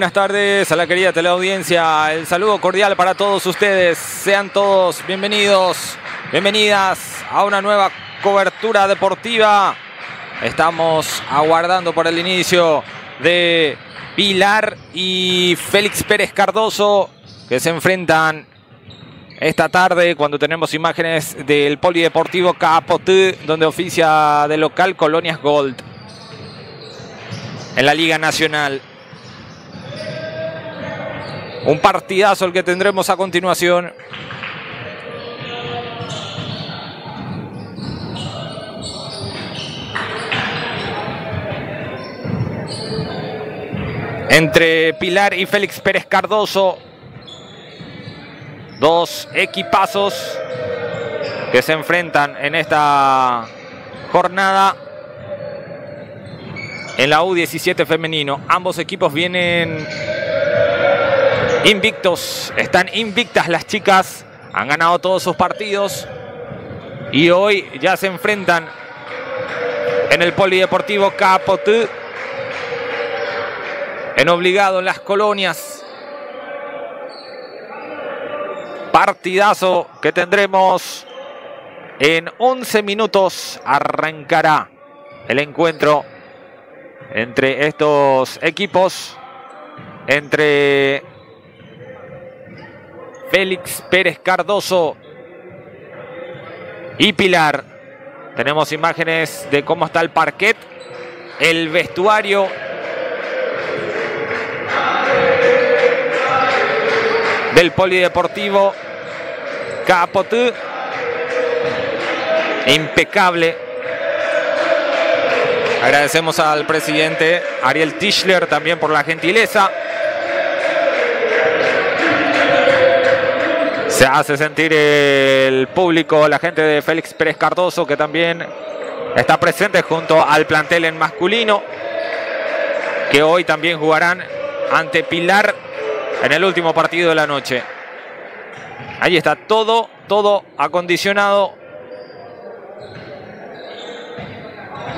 buenas tardes a la querida teleaudiencia. El saludo cordial para todos ustedes. Sean todos bienvenidos, bienvenidas a una nueva cobertura deportiva. Estamos aguardando por el inicio de Pilar y Félix Pérez Cardoso que se enfrentan esta tarde cuando tenemos imágenes del Polideportivo Capotú donde oficia de local Colonias Gold en la Liga Nacional. Un partidazo el que tendremos a continuación. Entre Pilar y Félix Pérez Cardoso. Dos equipazos que se enfrentan en esta jornada en la U17 femenino. Ambos equipos vienen invictos, están invictas las chicas, han ganado todos sus partidos y hoy ya se enfrentan en el Polideportivo Capotú, en obligado en las colonias. Partidazo que tendremos en 11 minutos. Arrancará el encuentro entre estos equipos, entre Félix Pérez Cardoso y Pilar. Tenemos imágenes de cómo está el parquet, el vestuario. Del Polideportivo Capotú. Impecable. Agradecemos al presidente Ariel Tischler también por la gentileza. Se hace sentir el público, la gente de Félix Pérez Cardoso, que también está presente junto al plantel en masculino, que hoy también jugarán ante Pilar en el último partido de la noche. Ahí está todo, todo acondicionado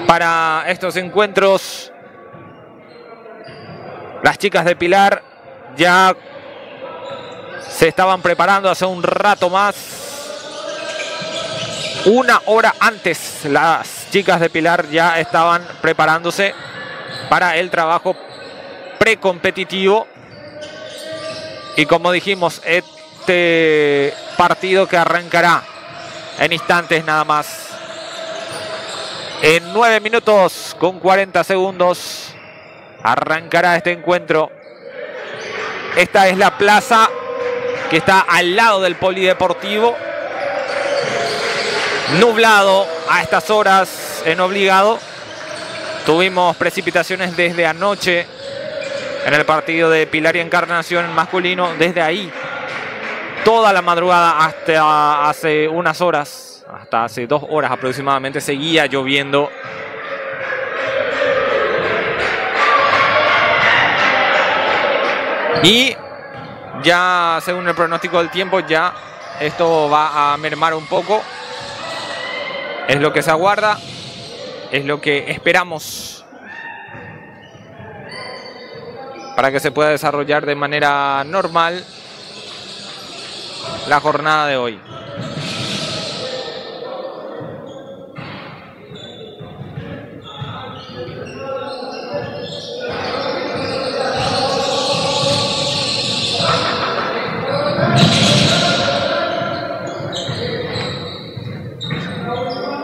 para estos encuentros. Las chicas de Pilar ya se estaban preparando hace un rato más. Una hora antes las chicas de Pilar ya estaban preparándose para el trabajo precompetitivo. Y como dijimos, este partido que arrancará en instantes nada más. En 9 minutos con 40 segundos arrancará este encuentro. Esta es la plaza que está al lado del polideportivo. Nublado a estas horas en obligado. Tuvimos precipitaciones desde anoche en el partido de Pilar y Encarnación masculino. Desde ahí, toda la madrugada hasta hace unas horas, hasta hace dos horas aproximadamente, seguía lloviendo. Y ya según el pronóstico del tiempo, ya esto va a mermar un poco. Es lo que se aguarda, es lo que esperamos para que se pueda desarrollar de manera normal la jornada de hoy.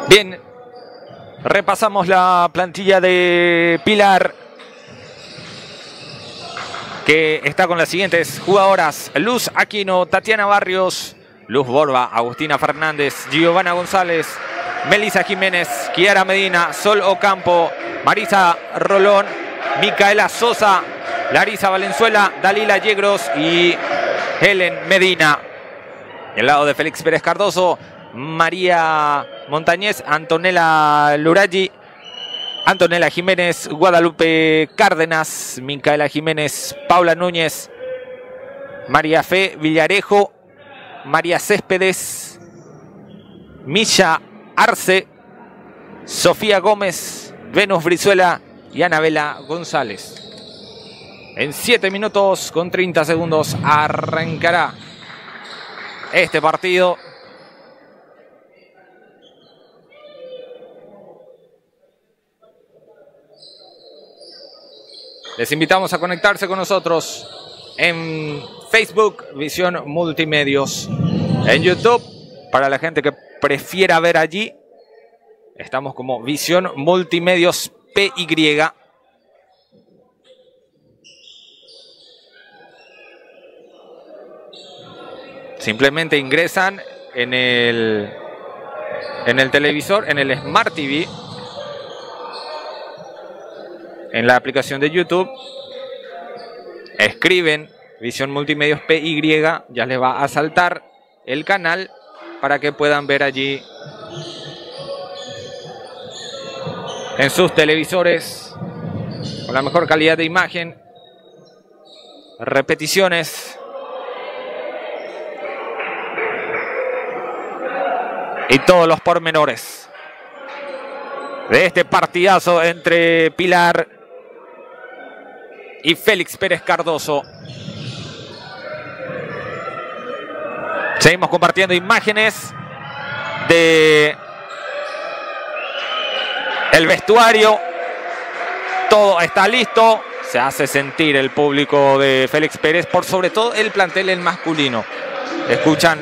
Bien, repasamos la plantilla de Pilar, que está con las siguientes jugadoras. Luz Aquino, Tatiana Barrios, Luz Borba, Agustina Fernández, Giovanna González, Melisa Jiménez, Kiara Medina, Sol Ocampo, Marisa Rolón, Micaela Sosa, Larisa Valenzuela, Dalila Yegros y Helen Medina. el lado de Félix Pérez Cardoso, María Montañez, Antonella Luraggi, Antonella Jiménez, Guadalupe Cárdenas, Micaela Jiménez, Paula Núñez, María Fe Villarejo, María Céspedes, Milla Arce, Sofía Gómez, Venus Brizuela y Anabela González. En 7 minutos con 30 segundos arrancará este partido. Les invitamos a conectarse con nosotros en Facebook, Visión Multimedios. En YouTube, para la gente que prefiera ver allí, estamos como Visión Multimedios PY. Simplemente ingresan en el, en el televisor, en el Smart TV, en la aplicación de YouTube, escriben Visión Multimedios PY, ya les va a saltar el canal para que puedan ver allí en sus televisores con la mejor calidad de imagen, repeticiones. Y todos los pormenores de este partidazo entre Pilar y Félix Pérez Cardoso. Seguimos compartiendo imágenes de el vestuario. Todo está listo. Se hace sentir el público de Félix Pérez, por sobre todo el plantel el masculino. Escuchan,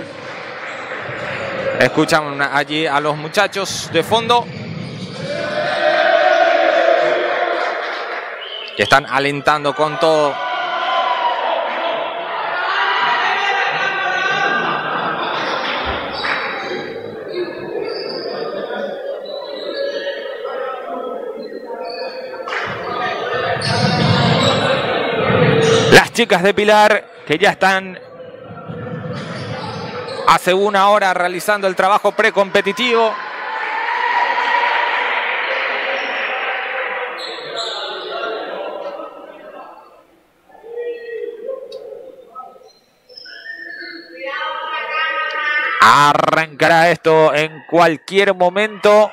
escuchan allí a los muchachos de fondo. Que están alentando con todo chicas de Pilar que ya están hace una hora realizando el trabajo precompetitivo. Arrancará esto en cualquier momento.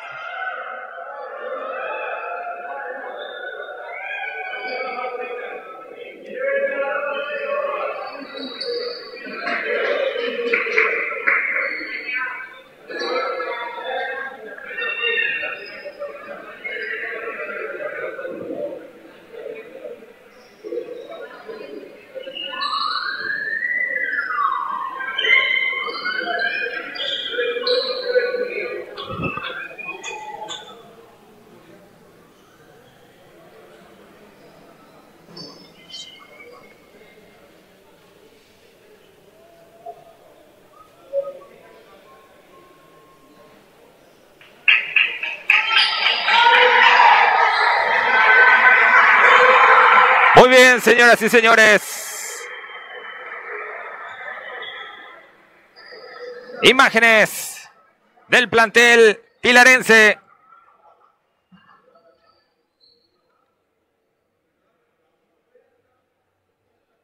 Señoras y señores. Imágenes del plantel pilarense.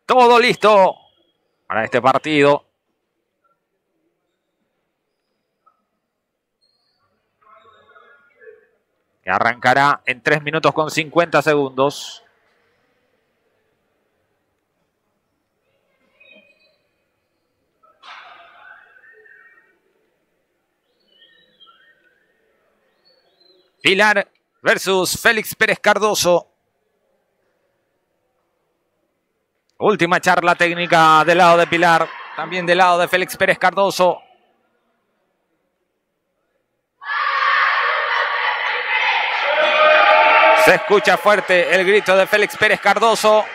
Todo listo para este partido. Que arrancará en 3 minutos con 50 segundos. Pilar versus Félix Pérez Cardoso. Última charla técnica del lado de Pilar, también del lado de Félix Pérez Cardoso. Se escucha fuerte el grito de Félix Pérez Cardoso.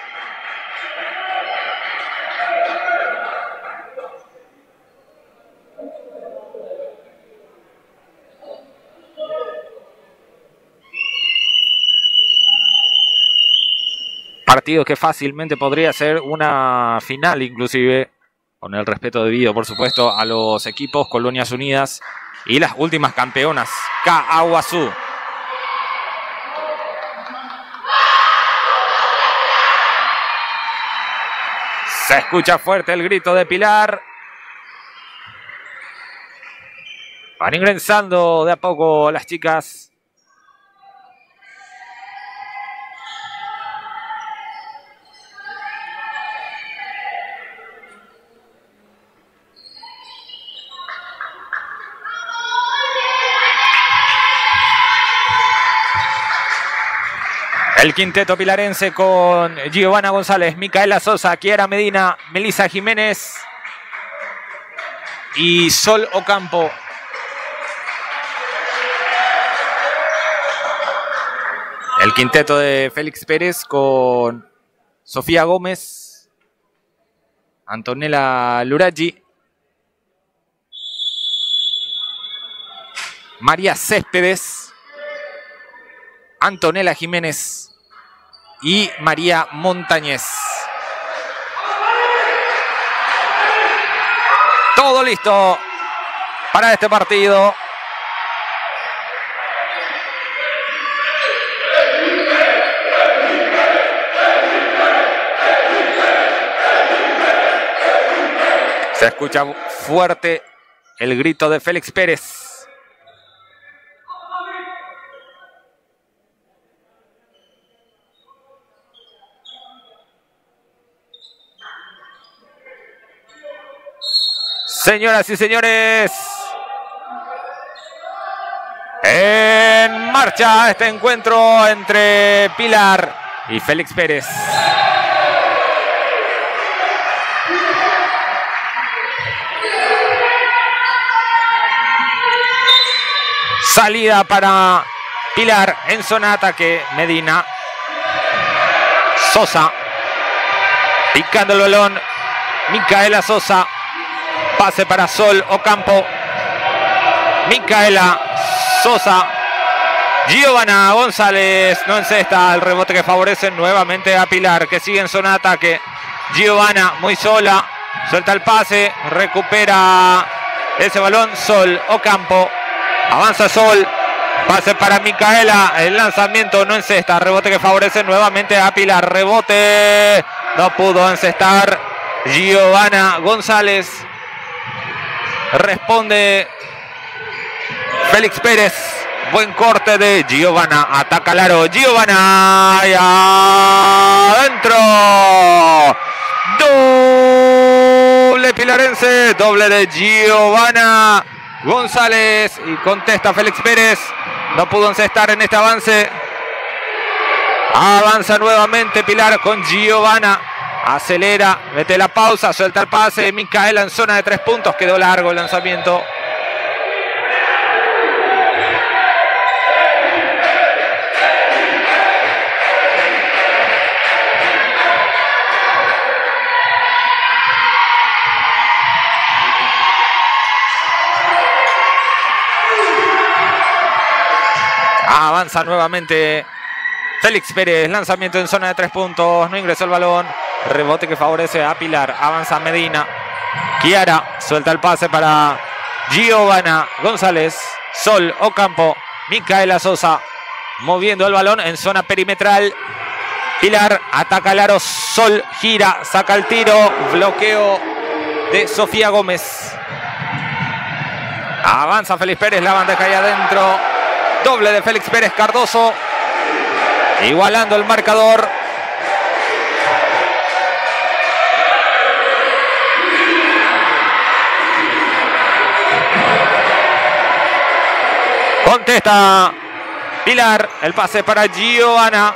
Partido que fácilmente podría ser una final inclusive, con el respeto debido, por supuesto, a los equipos Colonias Unidas y las últimas campeonas, Kawasu. Se escucha fuerte el grito de Pilar. Van ingresando de a poco las chicas. El quinteto pilarense con Giovanna González, Micaela Sosa, Kiara Medina, Melisa Jiménez y Sol Ocampo. El quinteto de Félix Pérez con Sofía Gómez, Antonella Luraggi, María Céspedes, Antonella Jiménez y María Montañez. Todo listo para este partido. Se escucha fuerte el grito de Félix Pérez. Señoras y señores, en marcha este encuentro entre Pilar y Félix Pérez. Salida para Pilar en zona ataque. Medina. Sosa. Picando el balón. Micaela Sosa. Pase para Sol Ocampo. Micaela Sosa. Giovanna González no encesta el rebote que favorece nuevamente a Pilar que sigue en zona de ataque. Giovanna muy sola. Suelta el pase. Recupera ese balón. Sol Ocampo. Avanza Sol. Pase para Micaela. El lanzamiento no encesta. Rebote que favorece nuevamente a Pilar. Rebote. No pudo encestar. Giovanna González. Responde Félix Pérez. Buen corte de Giovanna. Ataca Laro. Giovanna. Y adentro. Doble pilarense. Doble de Giovanna González. Y contesta Félix Pérez. No pudo encestar en este avance. Avanza nuevamente Pilar con Giovanna. Acelera, mete la pausa, suelta el pase. Micaela en zona de tres puntos. Quedó largo el lanzamiento. Avanza nuevamente Félix Pérez. Lanzamiento en zona de tres puntos. No ingresó el balón. Rebote que favorece a Pilar. Avanza Medina. Kiara suelta el pase para Giovanna González. Sol Ocampo. Micaela Sosa. Moviendo el balón en zona perimetral. Pilar ataca el aro. Sol gira. Saca el tiro. Bloqueo de Sofía Gómez. Avanza Félix Pérez. La bandeja ahí adentro. Doble de Félix Pérez Cardoso. Igualando el marcador. Contesta Pilar. El pase para Giovanna.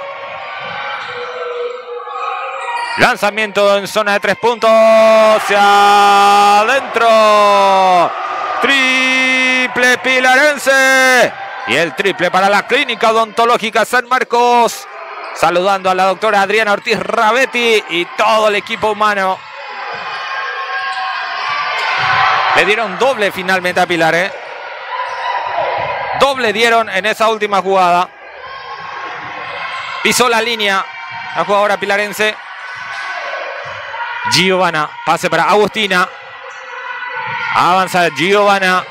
Lanzamiento en zona de tres puntos. Hacia adentro. Triple pilarense. Y el triple para la clínica odontológica San Marcos. Saludando a la doctora Adriana Ortiz Rabetti y todo el equipo humano. Le dieron doble finalmente a Pilar, ¿eh? Doble dieron en esa última jugada. Pisó la línea la jugadora pilarense. Giovanna, pase para Agustina. Avanza Giovanna.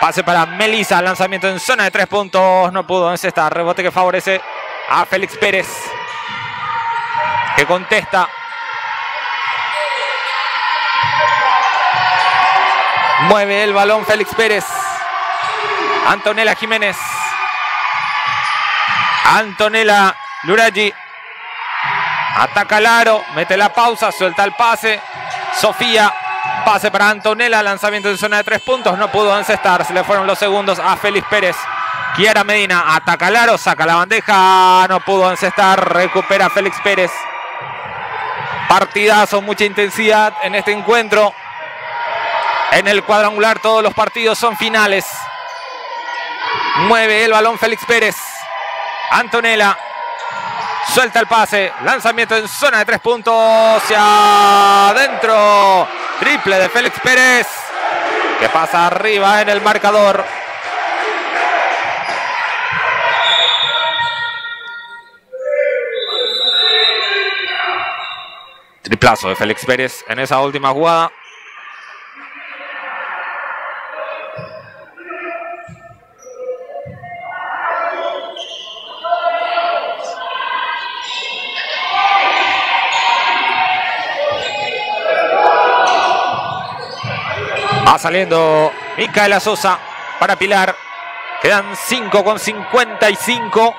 Pase para Melissa, lanzamiento en zona de tres puntos. No pudo encestar. Rebote que favorece a Félix Pérez. Que contesta. Mueve el balón Félix Pérez. Antonella Jiménez. Antonella Luraggi. Ataca al aro, mete la pausa, suelta el pase. Sofía, pase para Antonella, lanzamiento en zona de tres puntos. No pudo encestar, se le fueron los segundos a Félix Pérez. Kiara Medina ataca al aro, saca la bandeja, no pudo encestar, recupera Félix Pérez. Partidazo, mucha intensidad en este encuentro. En el cuadrangular todos los partidos son finales. Mueve el balón Félix Pérez. Antonella. Suelta el pase. Lanzamiento en zona de tres puntos. Hacia adentro. Triple de Félix Pérez. Que pasa arriba en el marcador. Triplazo de Félix Pérez en esa última jugada. Va saliendo Micaela Sosa para Pilar. Quedan 5 con 55.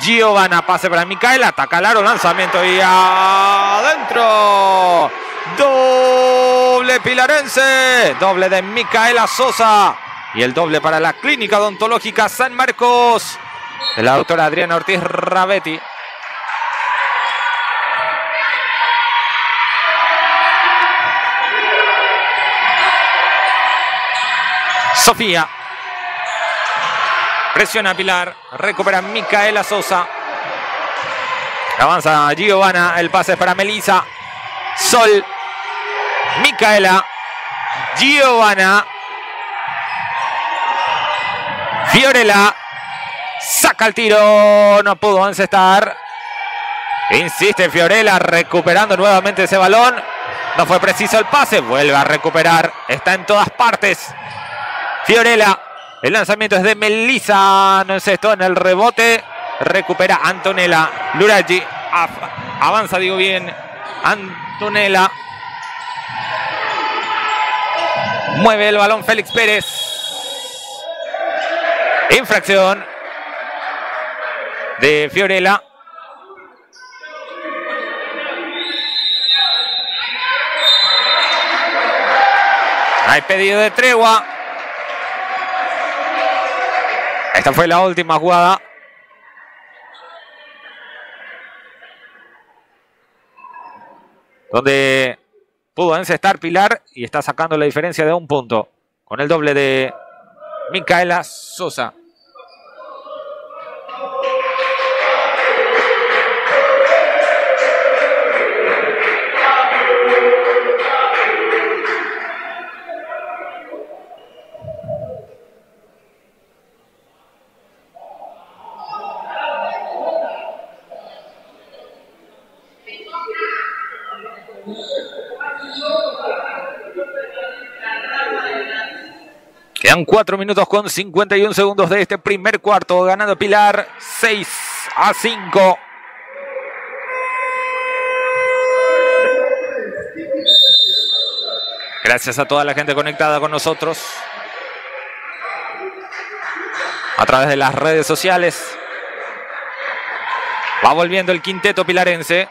Giovanna pase para Micaela. Ataca el aro, lanzamiento y adentro. Doble pilarense. Doble de Micaela Sosa. Y el doble para la Clínica Odontológica San Marcos. De la doctora Adriana Ortiz Rabetti. Sofía. Presiona Pilar. Recupera Micaela Sosa. Avanza Giovanna. El pase es para Melisa. Sol. Micaela. Giovanna. Fiorella. Saca el tiro. No pudo encestar. Insiste Fiorella recuperando nuevamente ese balón. No fue preciso el pase. Vuelve a recuperar. Está en todas partes. Fiorella. El lanzamiento es de Melissa. No encestó en el rebote. Recupera Antonella. Luraggi. Avanza, digo bien. Antonella. Mueve el balón Félix Pérez. Infracción de Fiorella. Hay pedido de tregua. Esta fue la última jugada. Donde pudo encestar Pilar y está sacando la diferencia de un punto. Con el doble de Micaela Sosa. 4 minutos con 51 segundos de este primer cuarto. Ganando Pilar 6 a 5. Gracias a toda la gente conectada con nosotros. A través de las redes sociales. Va volviendo el quinteto pilarense.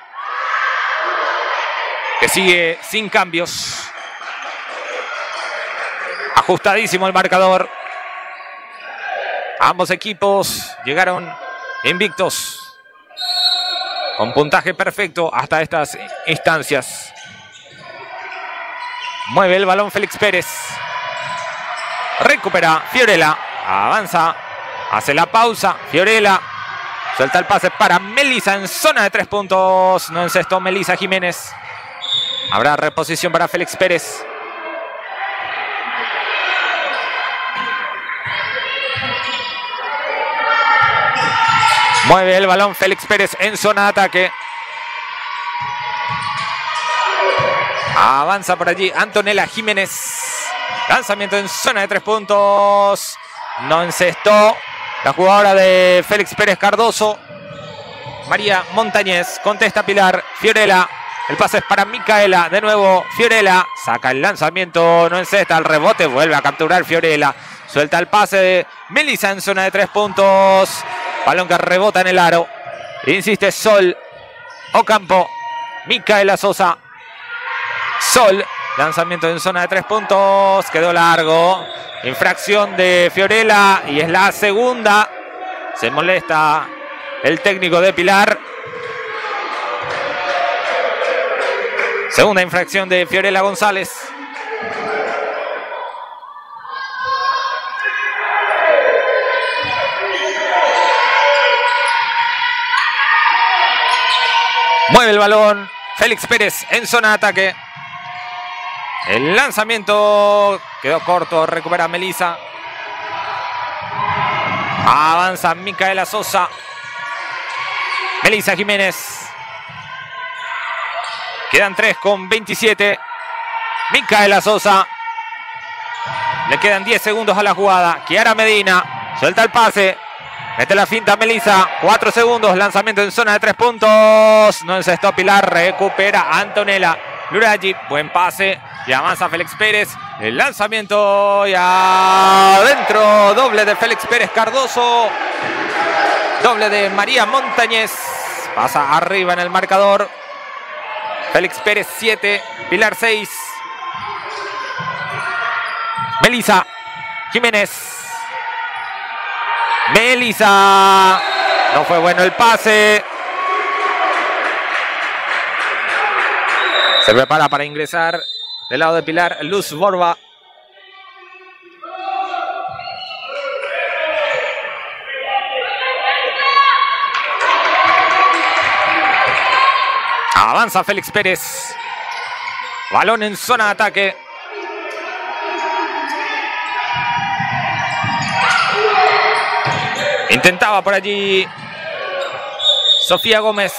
Que sigue sin cambios. Ajustadísimo el marcador. Ambos equipos llegaron invictos. Con puntaje perfecto hasta estas instancias. Mueve el balón Félix Pérez. Recupera Fiorella. Avanza. Hace la pausa. Fiorella. Suelta el pase para Melisa en zona de tres puntos. No encestó Melisa Jiménez. Habrá reposición para Félix Pérez. Mueve el balón Félix Pérez en zona de ataque. Avanza por allí Antonella Jiménez. Lanzamiento en zona de tres puntos. No encestó la jugadora de Félix Pérez Cardoso. María Montañez contesta Pilar. Fiorella. El pase es para Micaela. De nuevo Fiorella. Saca el lanzamiento. No encesta el rebote. Vuelve a capturar Fiorella. Suelta el pase de Melissa en zona de tres puntos. Balón que rebota en el aro. Insiste Sol. Ocampo. Micaela Sosa. Sol. Lanzamiento en zona de tres puntos. Quedó largo. Infracción de Fiorella. Y es la segunda. Se molesta el técnico de Pilar. Segunda infracción de Fiorella González. Mueve el balón. Félix Pérez en zona de ataque. El lanzamiento quedó corto. Recupera Melisa. Avanza Micaela Sosa. Melisa Jiménez. Quedan 3 con 27. Micaela Sosa. Le quedan 10 segundos a la jugada. Kiara Medina. Suelta el pase. Mete la finta Melissa. Cuatro segundos. Lanzamiento en zona de tres puntos. No encestó Pilar. Recupera Antonella. Luragi. Buen pase. Y avanza Félix Pérez. El lanzamiento. Y adentro. Doble de Félix Pérez Cardoso. Doble de María Montañez. Pasa arriba en el marcador. Félix Pérez 7. Pilar 6. Melissa. Jiménez. Melissa. No fue bueno el pase. Se prepara para ingresar del lado de Pilar Luz Borba. Avanza Félix Pérez. Balón en zona de ataque. Intentaba por allí Sofía Gómez.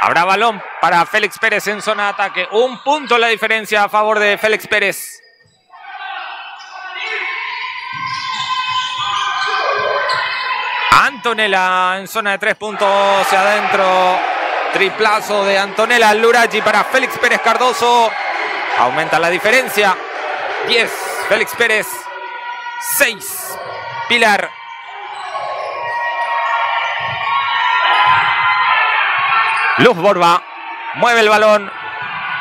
Habrá balón para Félix Pérez en zona de ataque. Un punto la diferencia a favor de Félix Pérez. Antonella en zona de tres puntos hacia adentro. Triplazo de Antonella Luragi para Félix Pérez Cardoso. Aumenta la diferencia. 10 Félix Pérez. 6 Pilar. Luz Borba mueve el balón.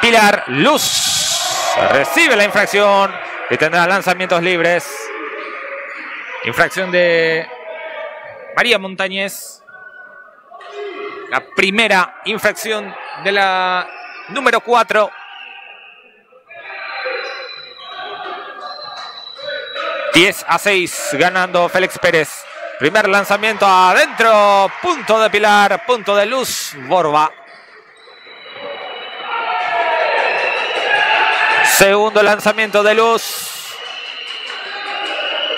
Pilar Luz recibe la infracción y tendrá lanzamientos libres. Infracción de María Montañez. La primera infracción de la número 4. ...10 a 6 ganando Félix Pérez. Primer lanzamiento adentro. Punto de Pilar, punto de Luz Borba. Segundo lanzamiento de Luz.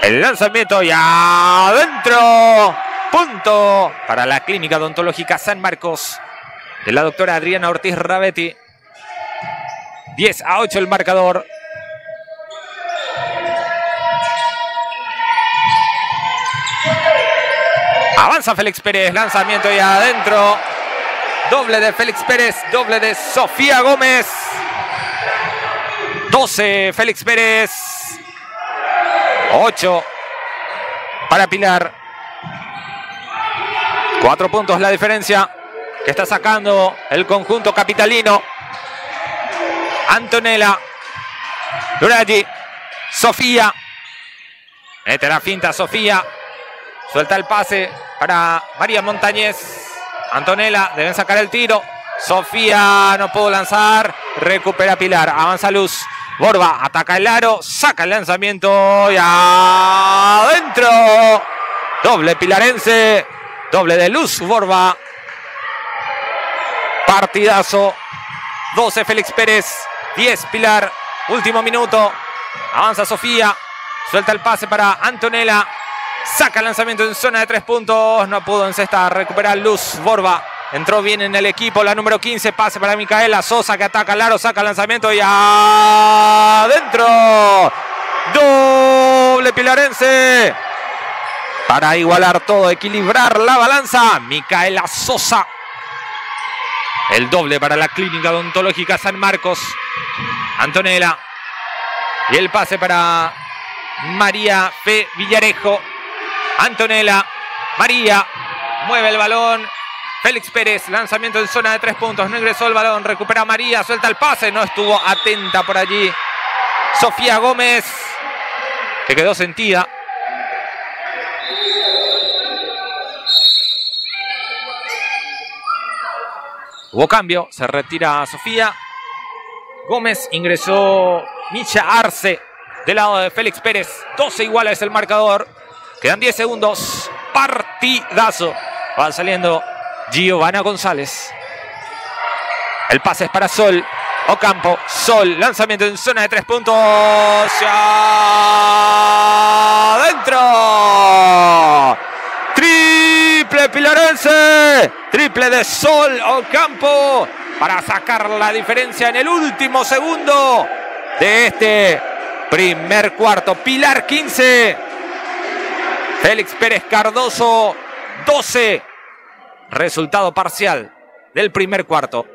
El lanzamiento ya adentro. Punto para la Clínica Odontológica San Marcos de la doctora Adriana Ortiz Rabetti. 10 a 8 el marcador. Avanza Félix Pérez, lanzamiento y adentro. Doble de Félix Pérez, doble de Sofía Gómez. 12 Félix Pérez. 8 para Pilar. Cuatro puntos la diferencia que está sacando el conjunto capitalino. Antonella. Duraggi. Sofía. Mete la finta Sofía. Suelta el pase para María Montañez. Antonella, deben sacar el tiro. Sofía no pudo lanzar. Recupera Pilar. Avanza Luz. Borba ataca el aro. Saca el lanzamiento. Y adentro. Doble pilarense. Doble de Luz Borba. Partidazo. 12 Félix Pérez. 10 Pilar. Último minuto. Avanza Sofía. Suelta el pase para Antonella. Saca lanzamiento en zona de tres puntos. No pudo encestar. Recupera Luz Borba. Entró bien en el equipo la número 15. Pase para Micaela Sosa que ataca al aro, saca lanzamiento y adentro. Doble pilarense. Para igualar todo, equilibrar la balanza. Micaela Sosa. El doble para la clínica odontológica San Marcos. Antonella. Y el pase para María Fe Villarejo. Antonella. María. Mueve el balón. Félix Pérez, lanzamiento en zona de tres puntos. No ingresó el balón. Recupera María. Suelta el pase. No estuvo atenta por allí. Sofía Gómez. Que quedó sentida. Hubo cambio. Se retira Sofía. Gómez ingresó Micha Arce del lado de Félix Pérez. 12 iguales el marcador. Quedan 10 segundos. Partidazo. Va saliendo Giovanna González. El pase es para Sol. Ocampo, Sol, lanzamiento en zona de tres puntos. ¡Adentro! Triple Pilarense. Triple de Sol Ocampo para sacar la diferencia en el último segundo de este primer cuarto. Pilar 15. Félix Pérez Cardoso 12. Resultado parcial del primer cuarto.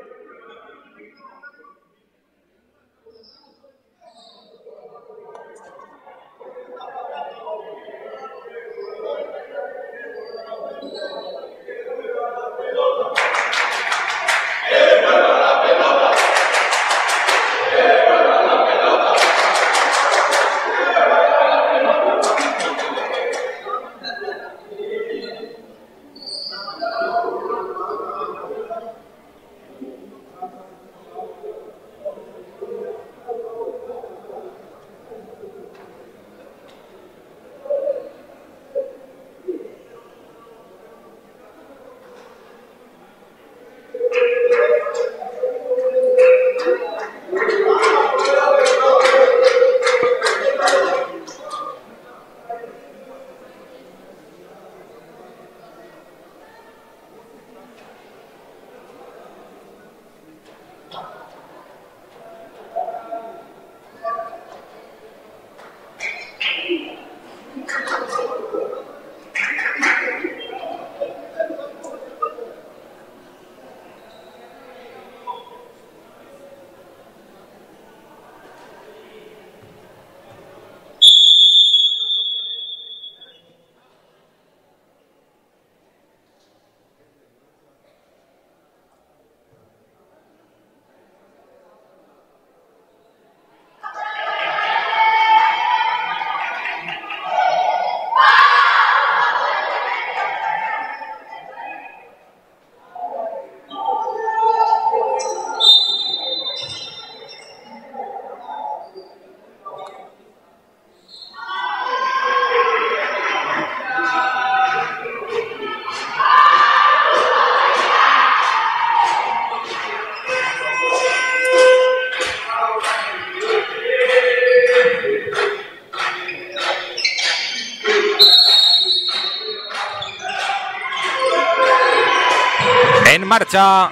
Marcha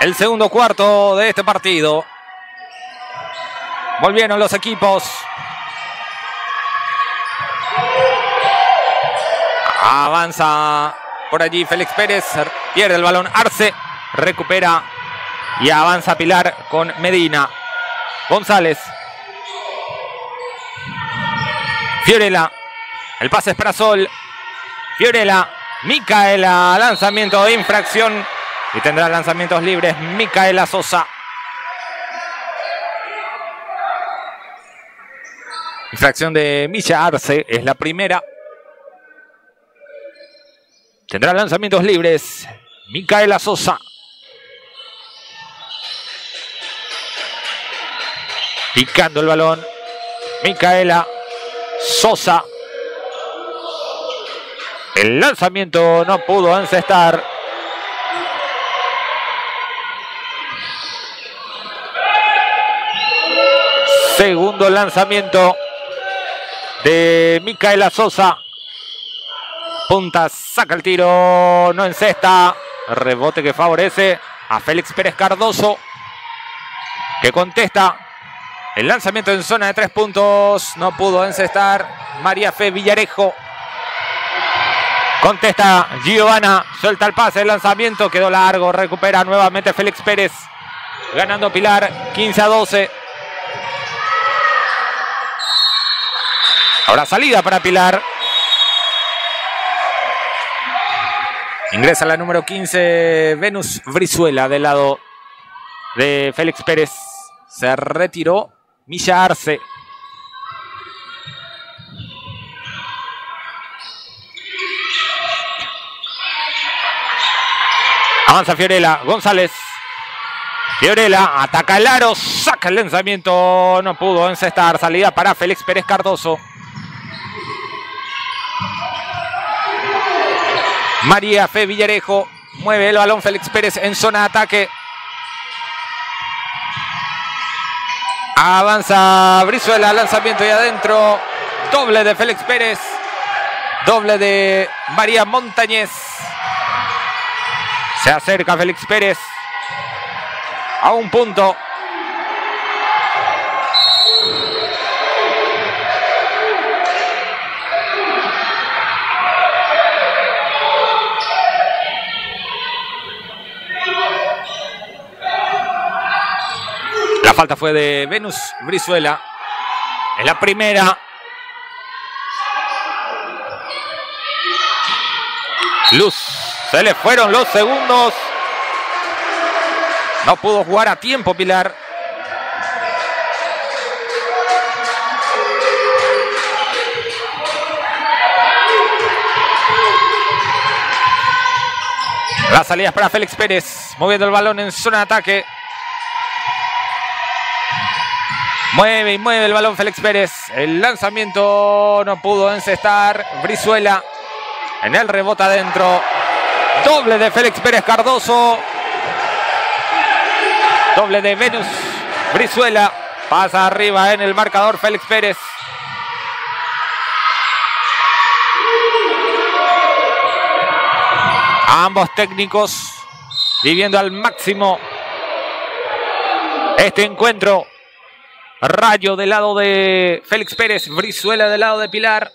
el segundo cuarto de este partido. Volvieron los equipos. Avanza por allí Félix Pérez. Pierde el balón Arce. Recupera y avanza Pilar con Medina. González. Fiorella. El pase es para Sol. Fiorella. Micaela. Lanzamiento de infracción y tendrá lanzamientos libres Micaela Sosa. Infracción de Misha Arce es la primera. Tendrá lanzamientos libres Micaela Sosa. Picando el balón. Micaela Sosa. El lanzamiento no pudo encestar. Segundo lanzamiento de Micaela Sosa. Punta, saca el tiro, no encesta. Rebote que favorece a Félix Pérez Cardoso. Que contesta. El lanzamiento en zona de tres puntos. No pudo encestar. María Fe Villarejo. Contesta Giovanna. Suelta el pase. El lanzamiento quedó largo. Recupera nuevamente Félix Pérez. Ganando Pilar 15 a 12. Ahora salida para Pilar. Ingresa la número 15, Venus Brizuela, del lado de Félix Pérez. Se retiró Milla Arce. Avanza Fiorella, González. Fiorella ataca el aro, saca el lanzamiento, no pudo encestar. Salida para Félix Pérez Cardoso. María Fe Villarejo mueve el balón Félix Pérez en zona de ataque. Avanza Brizuela, lanzamiento y adentro. Doble de Félix Pérez. Doble de María Montañez. Se acerca Félix Pérez a un punto. La falta fue de Venus Brizuela. En la primera. Luz. Se le fueron los segundos. No pudo jugar a tiempo Pilar. Las salidas para Félix Pérez. Moviendo el balón en zona de ataque. Mueve y mueve el balón Félix Pérez. El lanzamiento no pudo encestar. Brizuela en el rebote adentro. Doble de Félix Pérez Cardoso. Doble de Venus Brizuela. Pasa arriba en el marcador Félix Pérez. Ambos técnicos viviendo al máximo este encuentro. Rayo del lado de Félix Pérez, Brizuela del lado de Pilar.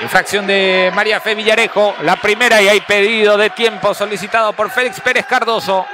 Infracción de María Fe Villarejo, la primera y hay pedido de tiempo solicitado por Félix Pérez Cardoso.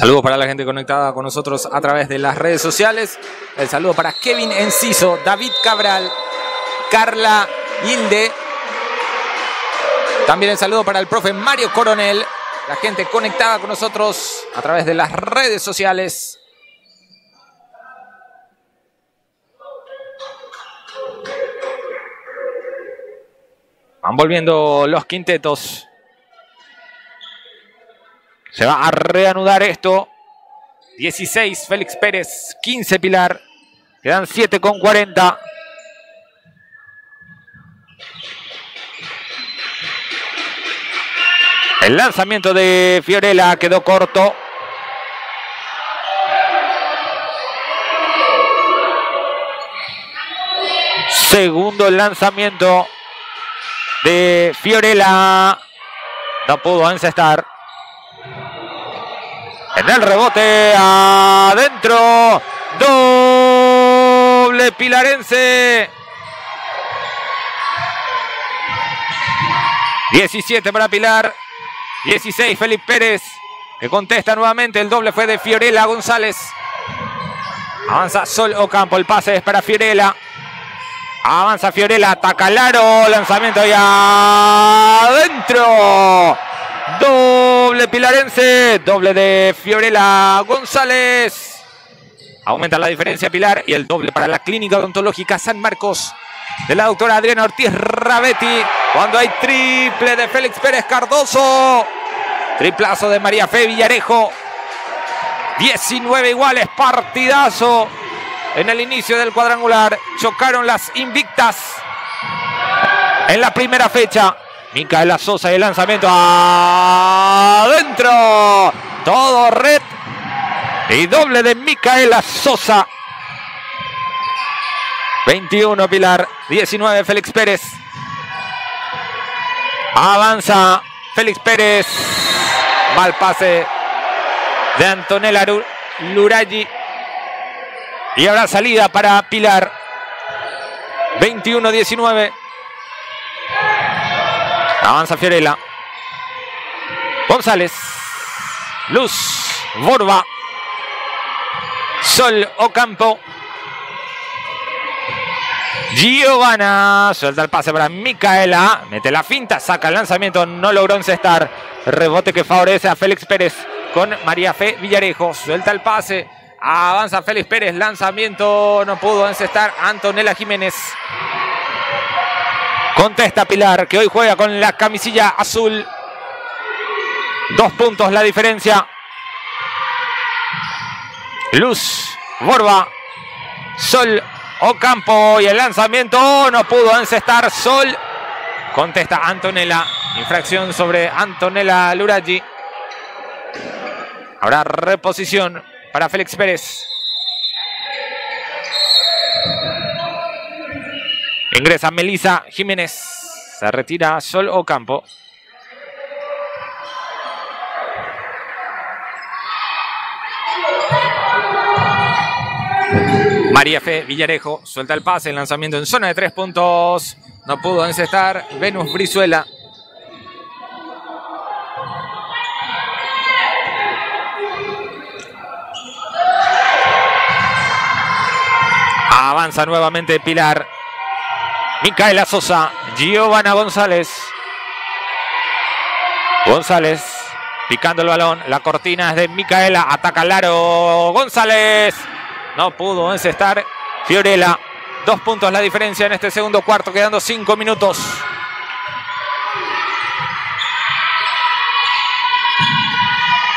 Saludos para la gente conectada con nosotros a través de las redes sociales. El saludo para Kevin Enciso, David Cabral, Carla Hilde. También el saludo para el profe Mario Coronel, la gente conectada con nosotros a través de las redes sociales. Van volviendo los quintetos. Se va a reanudar esto. 16 Félix Pérez, 15 Pilar. Quedan 7 con 40. El lanzamiento de Fiorella quedó corto. Segundo lanzamiento de Fiorella. No pudo encestar. En el rebote adentro. Doble pilarense. 17 para Pilar. 16 Felipe Pérez. Que contesta nuevamente. El doble fue de Fiorella González. Avanza Sol Ocampo. El pase es para Fiorella. Avanza Fiorella. Ataca Laro. Lanzamiento ya adentro. Doble pilarense. Doble de Fiorella González. Aumenta la diferencia Pilar y el doble para la Clínica Odontológica San Marcos de la doctora Adriana Ortiz Rabetti. Cuando hay triple de Félix Pérez Cardoso. Triplazo de María Fe Villarejo. 19 iguales, partidazo. En el inicio del cuadrangular chocaron las invictas. En la primera fecha, Micaela Sosa y el lanzamiento adentro. Todo red. Y doble de Micaela Sosa. 21 Pilar, 19 Félix Pérez. Avanza Félix Pérez. Mal pase de Antonella Luraggi. Y ahora salida para Pilar. 21-19. Avanza Fiorella. González. Luz. Borba. Sol Ocampo. Giovanna. Suelta el pase para Micaela. Mete la finta. Saca el lanzamiento. No logró encestar. Rebote que favorece a Félix Pérez con María Fe Villarejo. Suelta el pase. Avanza Félix Pérez. Lanzamiento. No pudo encestar. Antonella Jiménez. Contesta Pilar, que hoy juega con la camisilla azul. Dos puntos la diferencia. Luz, Borba, Sol, Ocampo y el lanzamiento no pudo encestar Sol. Contesta Antonella. Infracción sobre Antonella Luraggi. Habrá reposición para Félix Pérez. Ingresa Melisa Jiménez. Se retira Sol Ocampo. María Fe Villarejo suelta el pase, el lanzamiento en zona de tres puntos. No pudo encestar Venus Brizuela. Avanza nuevamente Pilar. Micaela Sosa. Giovanna González. González picando el balón. La cortina es de Micaela. Ataca Laro. González. No pudo encestar. Fiorella. Dos puntos la diferencia en este segundo cuarto. Quedando cinco minutos.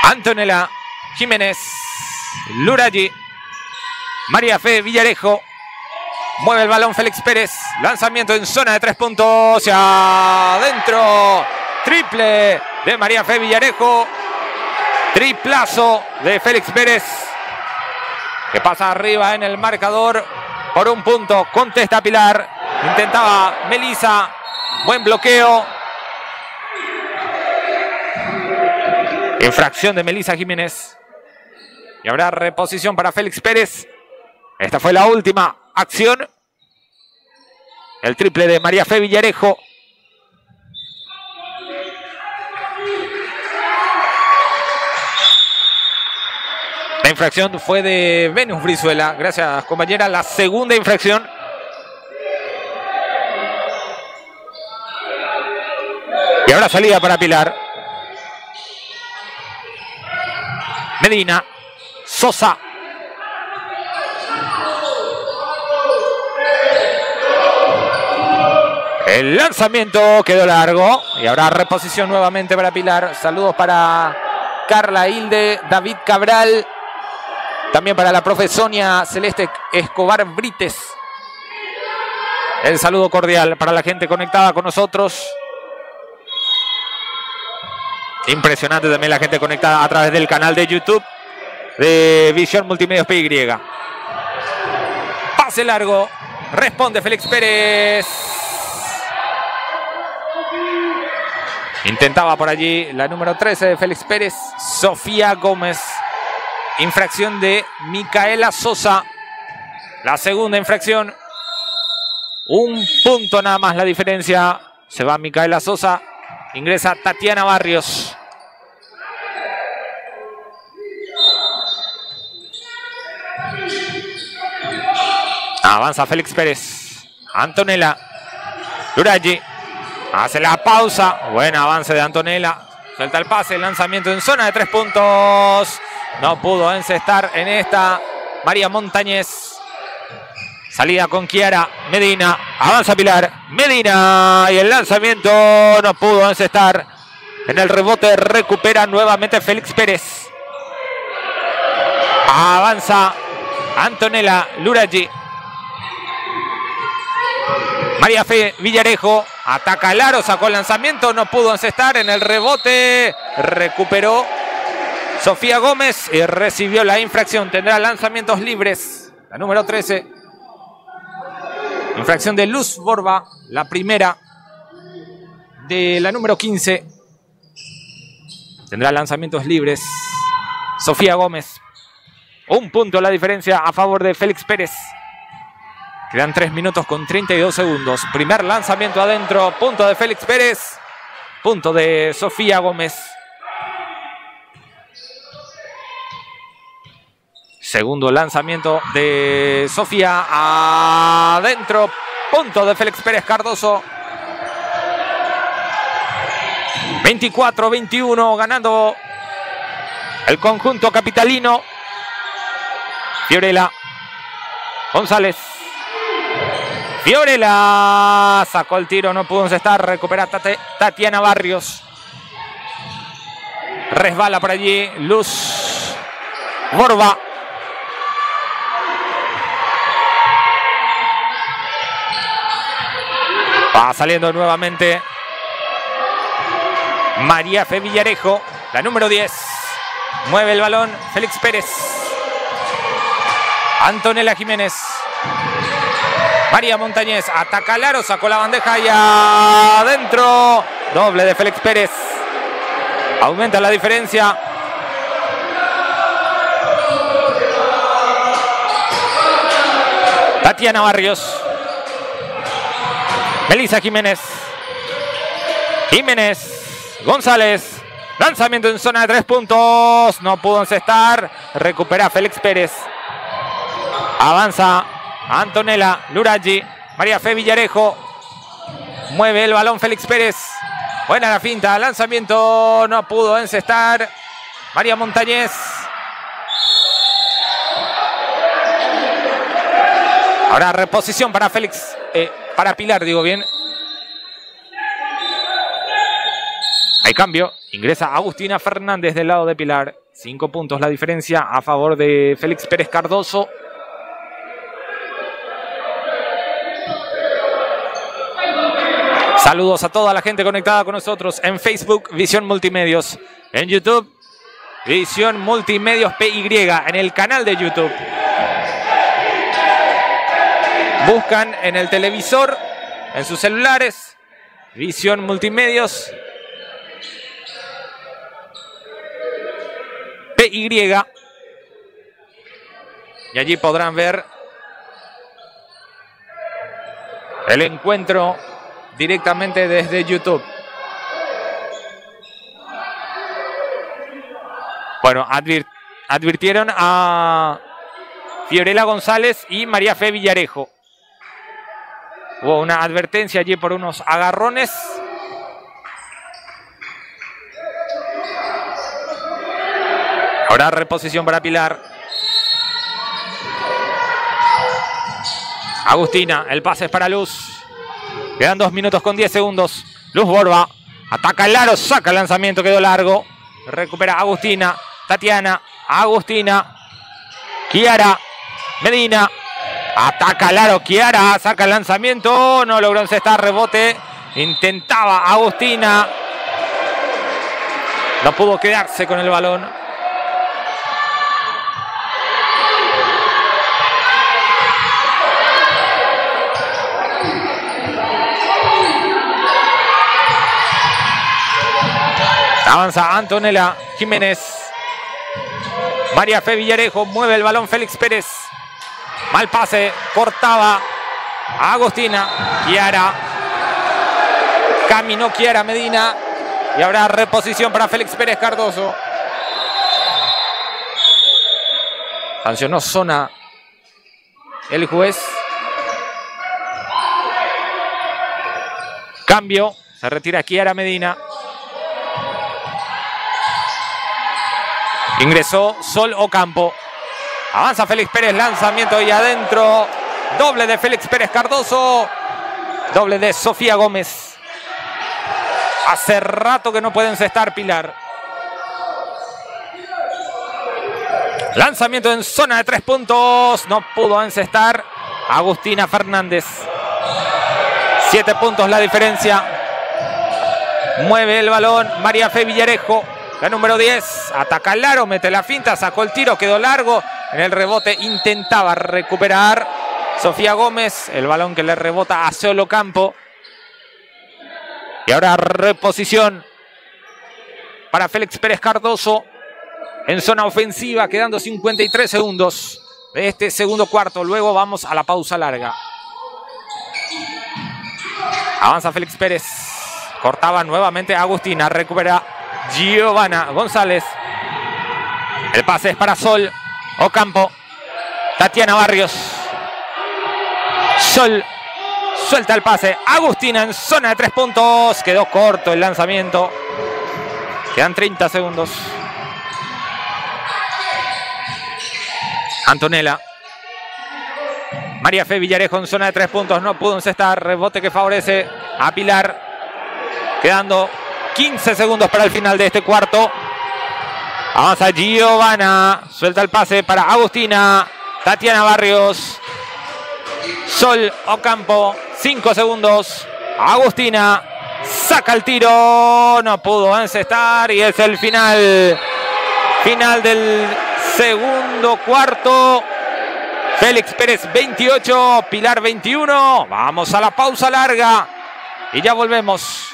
Antonella Jiménez. Luraggi. María Fe Villarejo. Mueve el balón Félix Pérez. Lanzamiento en zona de tres puntos. Adentro. Triple de María Fe Villarejo. Triplazo de Félix Pérez. Que pasa arriba en el marcador por un punto. Contesta Pilar. Intentaba Melisa. Buen bloqueo. Infracción de Melisa Jiménez. Y habrá reposición para Félix Pérez. Esta fue la última acción. El triple de María Fe Villarejo. La infracción fue de Venus Brizuela. Gracias, compañera. La segunda infracción. Y ahora salida para Pilar. Medina. Sosa. El lanzamiento quedó largo y habrá reposición nuevamente para Pilar. Saludos para Carla Hilde, David Cabral, también para la profe Sonia Celeste Escobar Brites. El saludo cordial para la gente conectada con nosotros. Impresionante también la gente conectada a través del canal de YouTube de Visión Multimedios PY. Pase largo. Responde Félix Pérez. Intentaba por allí la número 13 de Félix Pérez, Sofía Gómez. Infracción de Micaela Sosa. La segunda infracción. Un punto nada más la diferencia. Se va Micaela Sosa. Ingresa Tatiana Barrios. Avanza Félix Pérez. Antonella. Luraggi. Hace la pausa. Buen avance de Antonella. Suelta el pase. Lanzamiento en zona de tres puntos. No pudo encestar en esta María Montañez. Salida con Kiara. Medina. Avanza Pilar. Medina. Y el lanzamiento no pudo encestar. En el rebote recupera nuevamente Félix Pérez. Avanza Antonella Luraggi. María Fe Villarejo ataca al aro, sacó el lanzamiento, no pudo encestar en el rebote, recuperó Sofía Gómez y recibió la infracción. Tendrá lanzamientos libres, la número 13. Infracción de Luz Borba, la primera de la número 15. Tendrá lanzamientos libres. Sofía Gómez. Un punto la diferencia a favor de Félix Pérez. Quedan 3 minutos con 32 segundos. Primer lanzamiento adentro. Punto de Félix Pérez. Punto de Sofía Gómez. Segundo lanzamiento de Sofía. Adentro. Punto de Félix Pérez Cardoso. 24-21 ganando el conjunto capitalino. Fiorella. González. Fiorella sacó el tiro, no pudo encestar. Recupera Tatiana Barrios. Resbala por allí. Luz Borba. Va saliendo nuevamente María Fe Villarejo, la número 10. Mueve el balón Félix Pérez. Antonella Jiménez. María Montañez ataca al aro, sacó la bandeja y adentro. Doble de Félix Pérez. Aumenta la diferencia. Tatiana Barrios. Melissa Jiménez. Jiménez. González. Lanzamiento en zona de tres puntos. No pudo encestar. Recupera Félix Pérez. Avanza Antonella Luraggi. María Fe Villarejo. Mueve el balón Félix Pérez. Buena la finta. Lanzamiento. No pudo encestar. María Montañez. Ahora reposición para Félix. Eh, para Pilar, digo bien. Hay cambio. Ingresa Agustina Fernández del lado de Pilar. Cinco puntos la diferencia a favor de Félix Pérez Cardoso. Saludos a toda la gente conectada con nosotros en Facebook, Visión Multimedios. En YouTube, Visión Multimedios PY, en el canal de YouTube. Buscan en el televisor, en sus celulares, Visión Multimedios. PY. Y allí podrán ver el encuentro directamente desde YouTube. Bueno, advirtieron a Fiorella González y María Fe Villarejo. Hubo una advertencia allí por unos agarrones. Ahora reposición para Pilar. Agustina, el pase es para Luz. Quedan dos minutos con 10 segundos. Luz Borba. Ataca el aro, saca el lanzamiento, quedó largo. Recupera Agustina, Tatiana, Agustina, Kiara, Medina. Ataca el aro, Kiara, saca el lanzamiento. No logró encestar, rebote. Intentaba Agustina. No pudo quedarse con el balón. Avanza Antonella Jiménez. María Fe Villarejo mueve el balón Félix Pérez. Mal pase, cortaba a Agostina. Kiara. Caminó Kiara Medina. Y habrá reposición para Félix Pérez Cardoso. Sancionó zona el juez. Cambio. Se retira Kiara Medina. Ingresó Sol Ocampo. Avanza Félix Pérez, lanzamiento y adentro. Doble de Félix Pérez Cardoso. Doble de Sofía Gómez. Hace rato que no pueden cestar Pilar. Lanzamiento en zona de tres puntos. No pudo encestar Agustina Fernández. Siete puntos la diferencia. Mueve el balón María Fe Villarejo. La número 10. Ataca Laro, mete la finta, sacó el tiro, quedó largo. En el rebote intentaba recuperar Sofía Gómez. El balón que le rebota a Solo Campo. Y ahora reposición para Félix Pérez Cardoso en zona ofensiva, quedando 53 segundos de este segundo cuarto. Luego vamos a la pausa larga. Avanza Félix Pérez. Cortaba nuevamente Agustina. Recupera Giovanna González. El pase es para Sol. Ocampo. Tatiana Barrios. Sol. Suelta el pase. Agustina en zona de tres puntos. Quedó corto el lanzamiento. Quedan 30 segundos. Antonella. María Fe Villarejo en zona de tres puntos. No pudo encestar. Rebote que favorece a Pilar. Quedando 15 segundos para el final de este cuarto. Avanza Giovanna. Suelta el pase para Agustina. Tatiana Barrios. Sol Ocampo. 5 segundos. Agustina. Saca el tiro. No pudo encestar. Y es el final. Final del segundo cuarto. Félix Pérez 28, Pilar 21. Vamos a la pausa larga y ya volvemos.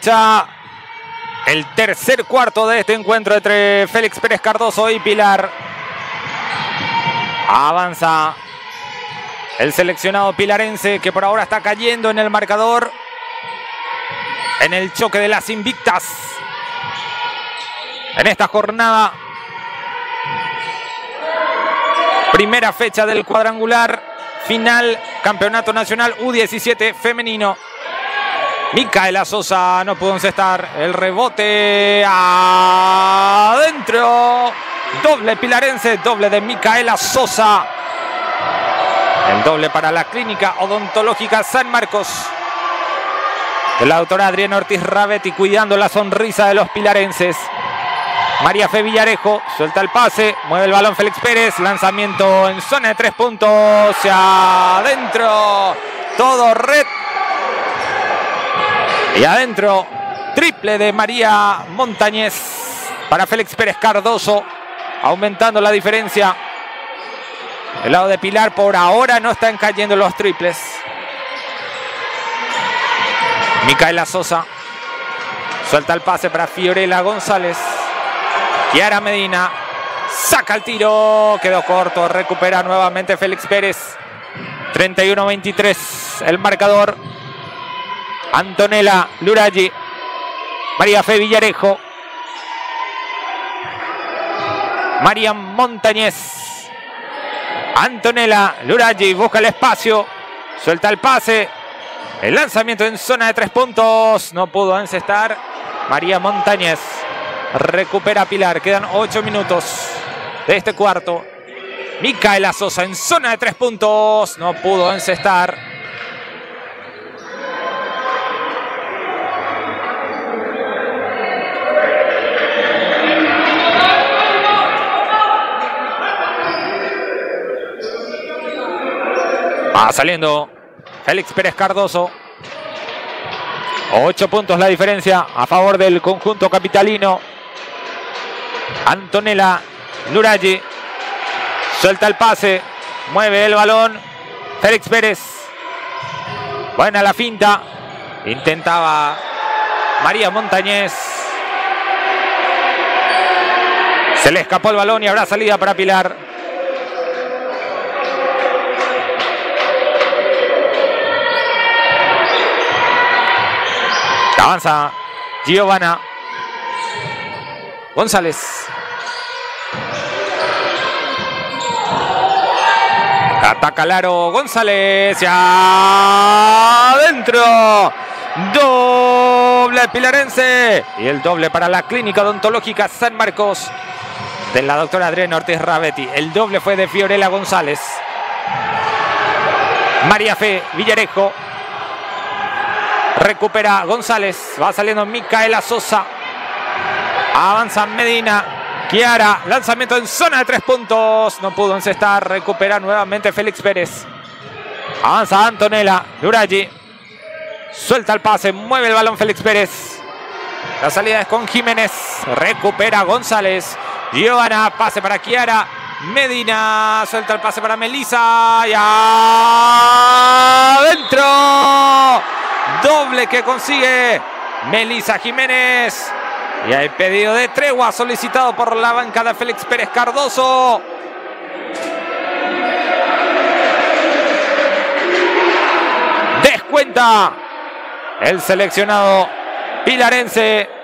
Marcha el tercer cuarto de este encuentro entre Félix Pérez Cardoso y Pilar. Avanza el seleccionado pilarense que por ahora está cayendo en el marcador. En el choque de las invictas. En esta jornada. Primera fecha del cuadrangular. Final Campeonato Nacional U17 femenino. Micaela Sosa no pudo encestar. El rebote adentro. Doble pilarense, doble de Micaela Sosa. El doble para la clínica odontológica San Marcos. El autor Adrián Ortiz Rabetti cuidando la sonrisa de los pilarenses. María Fe Villarejo suelta el pase, mueve el balón Félix Pérez, lanzamiento en zona de tres puntos, hacia adentro, todo red y adentro, triple de María Montañez para Félix Pérez Cardoso, aumentando la diferencia. El lado de Pilar por ahora no están cayendo los triples. Micaela Sosa suelta el pase para Fiorella González. Kiara Medina saca el tiro, quedó corto, recupera nuevamente Félix Pérez. 31-23 el marcador. Antonella Luraggi, María Fe Villarejo, María Montañez, Antonella Luraggi busca el espacio, suelta el pase, el lanzamiento en zona de tres puntos, no pudo encestar María Montañez, recupera Pilar, quedan ocho minutos de este cuarto. Micaela Sosa en zona de tres puntos, no pudo encestar. Va saliendo Félix Pérez Cardoso. Ocho puntos la diferencia a favor del conjunto capitalino. Antonella Luraggi suelta el pase, mueve el balón. Félix Pérez. Buena la finta. Intentaba María Montañez. Se le escapó el balón y habrá salida para Pilar. Avanza Giovanna González. Ataca Laro González. Ya adentro. Doble pilarense. Y el doble para la clínica odontológica San Marcos de la doctora Adriana Ortiz Rabetti. El doble fue de Fiorella González. María Fe Villarejo Recupera González. Va saliendo Micaela Sosa. Avanza Medina. Kiara. Lanzamiento en zona de tres puntos. No pudo encestar. Recupera nuevamente Félix Pérez. Avanza Antonella. Luraggi. Suelta el pase. Mueve el balón Félix Pérez. La salida es con Jiménez. Recupera González. Giovanna. Pase para Kiara. Medina. Suelta el pase para Melisa. Y adentro. Doble que consigue Melisa Jiménez. Y hay pedido de tregua solicitado por la banca de Félix Pérez Cardoso. Descuenta el seleccionado pilarense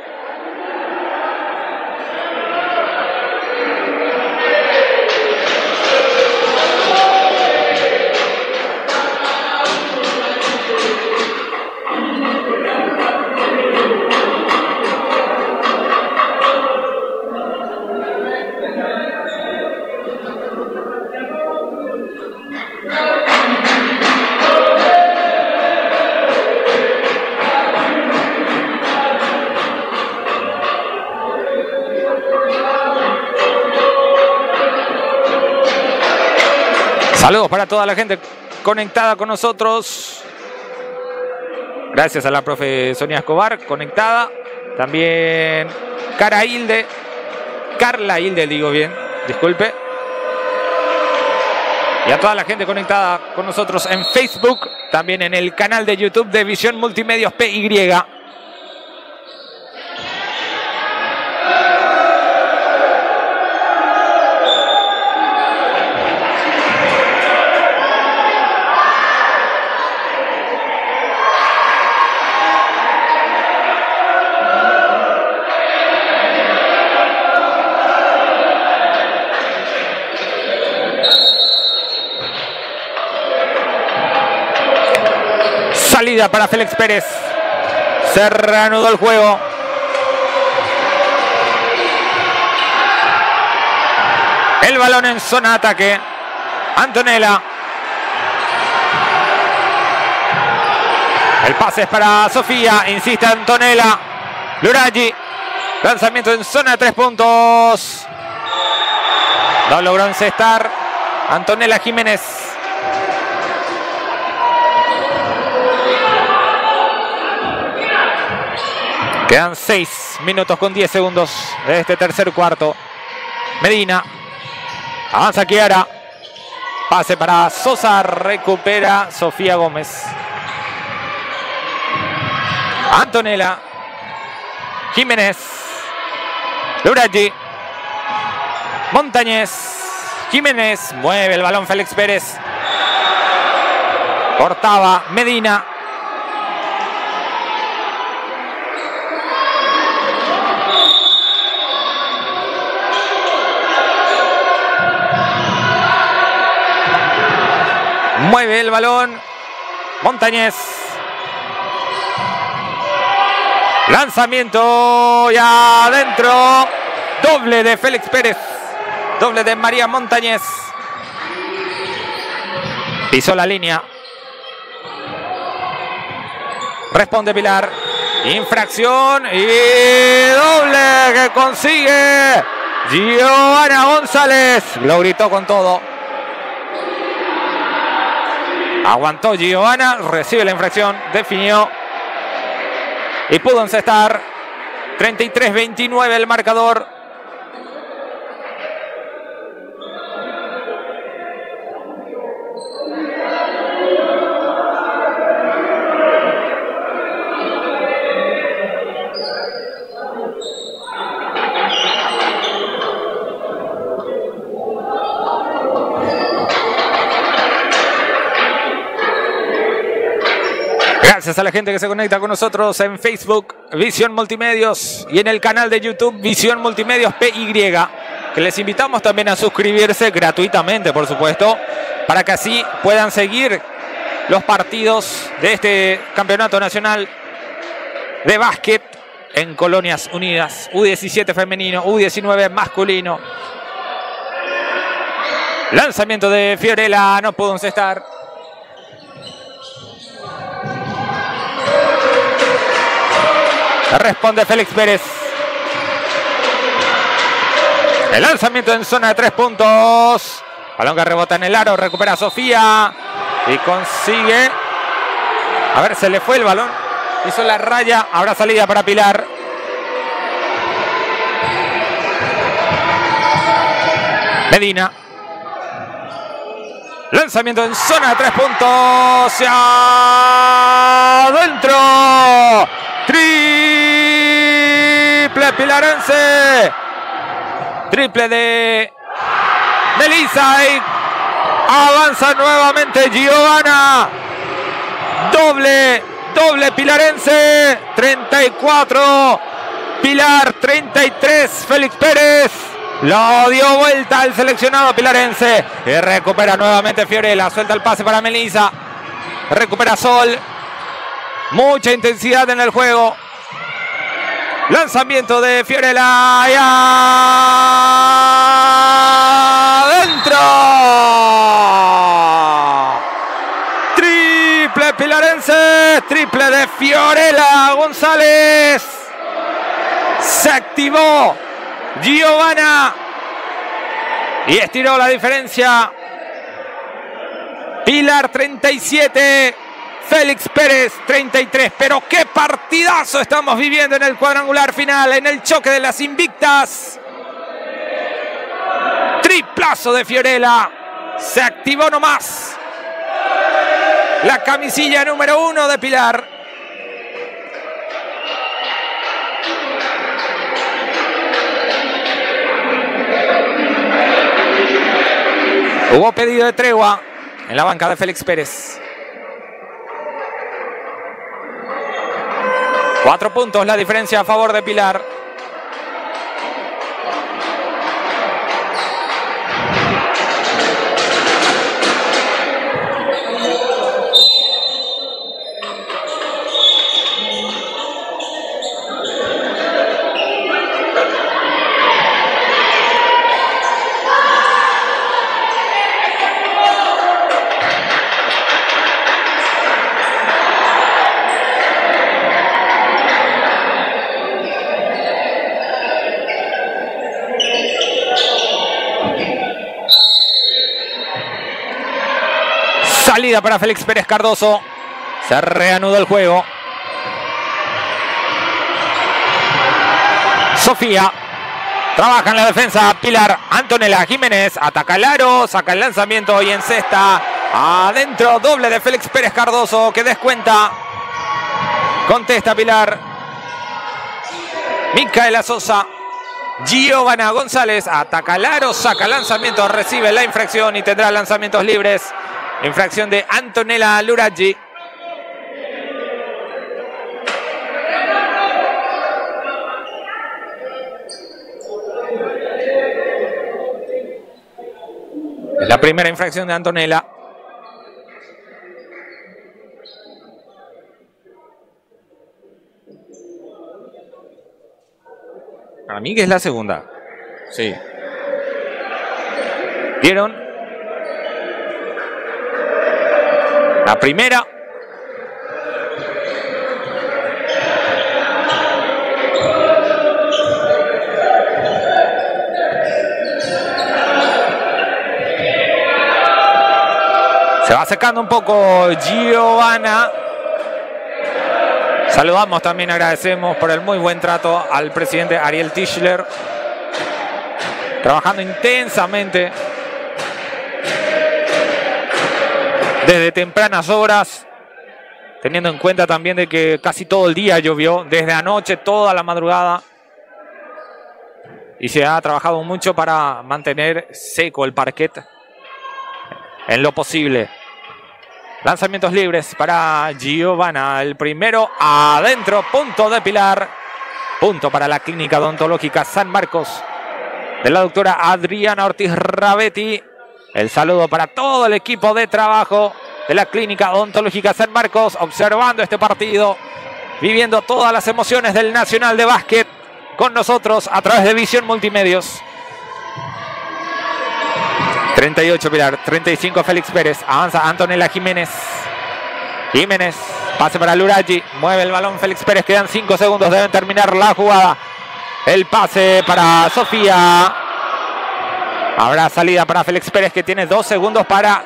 Saludos para toda la gente conectada con nosotros. Gracias a la profe Sonia Escobar, conectada. También Cara Hilde. Carla Hilde, digo bien, disculpe. Y a toda la gente conectada con nosotros en Facebook, también en el canal de YouTube de Visión Multimedios PY. Para Félix Pérez. Se reanudó el juego. El balón en zona ataque. Antonella. El pase es para Sofía. Insiste Antonella. Luraggi. Lanzamiento en zona de tres puntos. No logró encestar. Antonella Jiménez. Quedan seis minutos con 10 segundos de este tercer cuarto. Medina. Avanza Kiara. Pase para Sosa. Recupera Sofía Gómez. Antonella. Jiménez. Luraggi. Montañez. Jiménez. Mueve el balón Félix Pérez. Cortaba Medina. Mueve el balón. Montañez. Lanzamiento ya adentro. Doble de Félix Pérez. Doble de María Montañez. Pisó la línea. Responde Pilar. Infracción y doble que consigue Giovanna González. Lo gritó con todo. Aguantó Giovanna, recibe la infracción, definió y pudo encestar. 33-29 el marcador. Gracias a la gente que se conecta con nosotros en Facebook, Visión Multimedios, y en el canal de YouTube, Visión Multimedios PY, que les invitamos también a suscribirse gratuitamente, por supuesto, para que así puedan seguir los partidos de este campeonato nacional de básquet en Colonias Unidas, U17 femenino, U19 masculino. Lanzamiento de Fiorella, no pudo encestar. Responde Félix Pérez. El lanzamiento en zona de tres puntos. Balón que rebota en el aro. Recupera Sofía. Y consigue. A ver, se le fue el balón. Hizo la raya. Habrá salida para Pilar. Medina. Lanzamiento en zona de tres puntos. Adentro. Triple Pilarense. Triple de Melissa. Y avanza nuevamente Giovanna. Doble, doble Pilarense. 34. Pilar 33. Félix Pérez. Lo dio vuelta el seleccionado pilarense. Y recupera nuevamente Fiorella. Suelta el pase para Melissa. Recupera Sol. Mucha intensidad en el juego. Lanzamiento de Fiorella. Y adentro. Triple pilarense. Triple de Fiorella González. Se activó Giovanna. Y estiró la diferencia. Pilar 37. Félix Pérez 33. Pero qué partidazo estamos viviendo en el cuadrangular final, en el choque de las invictas. Triplazo de Fiorella. Se activó nomás. La camisilla número uno de Pilar. Hubo pedido de tregua en la banca de Félix Pérez. Cuatro puntos la diferencia a favor de Pilar. Para Félix Pérez Cardoso. Se reanudó el juego. Sofía. Trabaja en la defensa. Pilar Antonella Jiménez. Ataca el aro. Saca el lanzamiento y encesta. Adentro. Doble de Félix Pérez Cardoso. Que descuenta. Contesta Pilar. Micaela Sosa. Giovanna González ataca el aro, saca lanzamiento, recibe la infracción y tendrá lanzamientos libres. Infracción de Antonella Luraggi. Es la primera infracción de Antonella. Para mí que es la segunda. Sí. ¿Vieron? La primera. Se va secando un poco Giovanna. Saludamos también, agradecemos por el muy buen trato al presidente Ariel Tischler. Trabajando intensamente desde tempranas horas, teniendo en cuenta también de que casi todo el día llovió, desde anoche, toda la madrugada. Y se ha trabajado mucho para mantener seco el parquet en lo posible. Lanzamientos libres para Giovanna. El primero adentro. Punto de Pilar. Punto para la clínica odontológica San Marcos de la doctora Adriana Ortiz Rabetti. El saludo para todo el equipo de trabajo de la clínica odontológica San Marcos. Observando este partido. Viviendo todas las emociones del Nacional de Básquet con nosotros a través de Visión Multimedios. 38 Pilar, 35 Félix Pérez, avanza Antonella Jiménez. Jiménez, pase para Luraggi, mueve el balón Félix Pérez, quedan 5 segundos, deben terminar la jugada. El pase para Sofía. Habrá salida para Félix Pérez que tiene 2 segundos para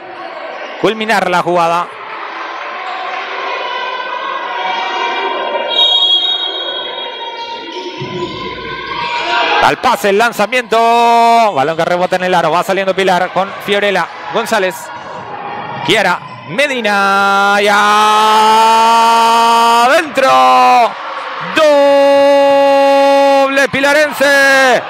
culminar la jugada. Al pase, el lanzamiento. Balón que rebota en el aro. Va saliendo Pilar con Fiorella González. Kiara Medina. Y adentro. Doble pilarense.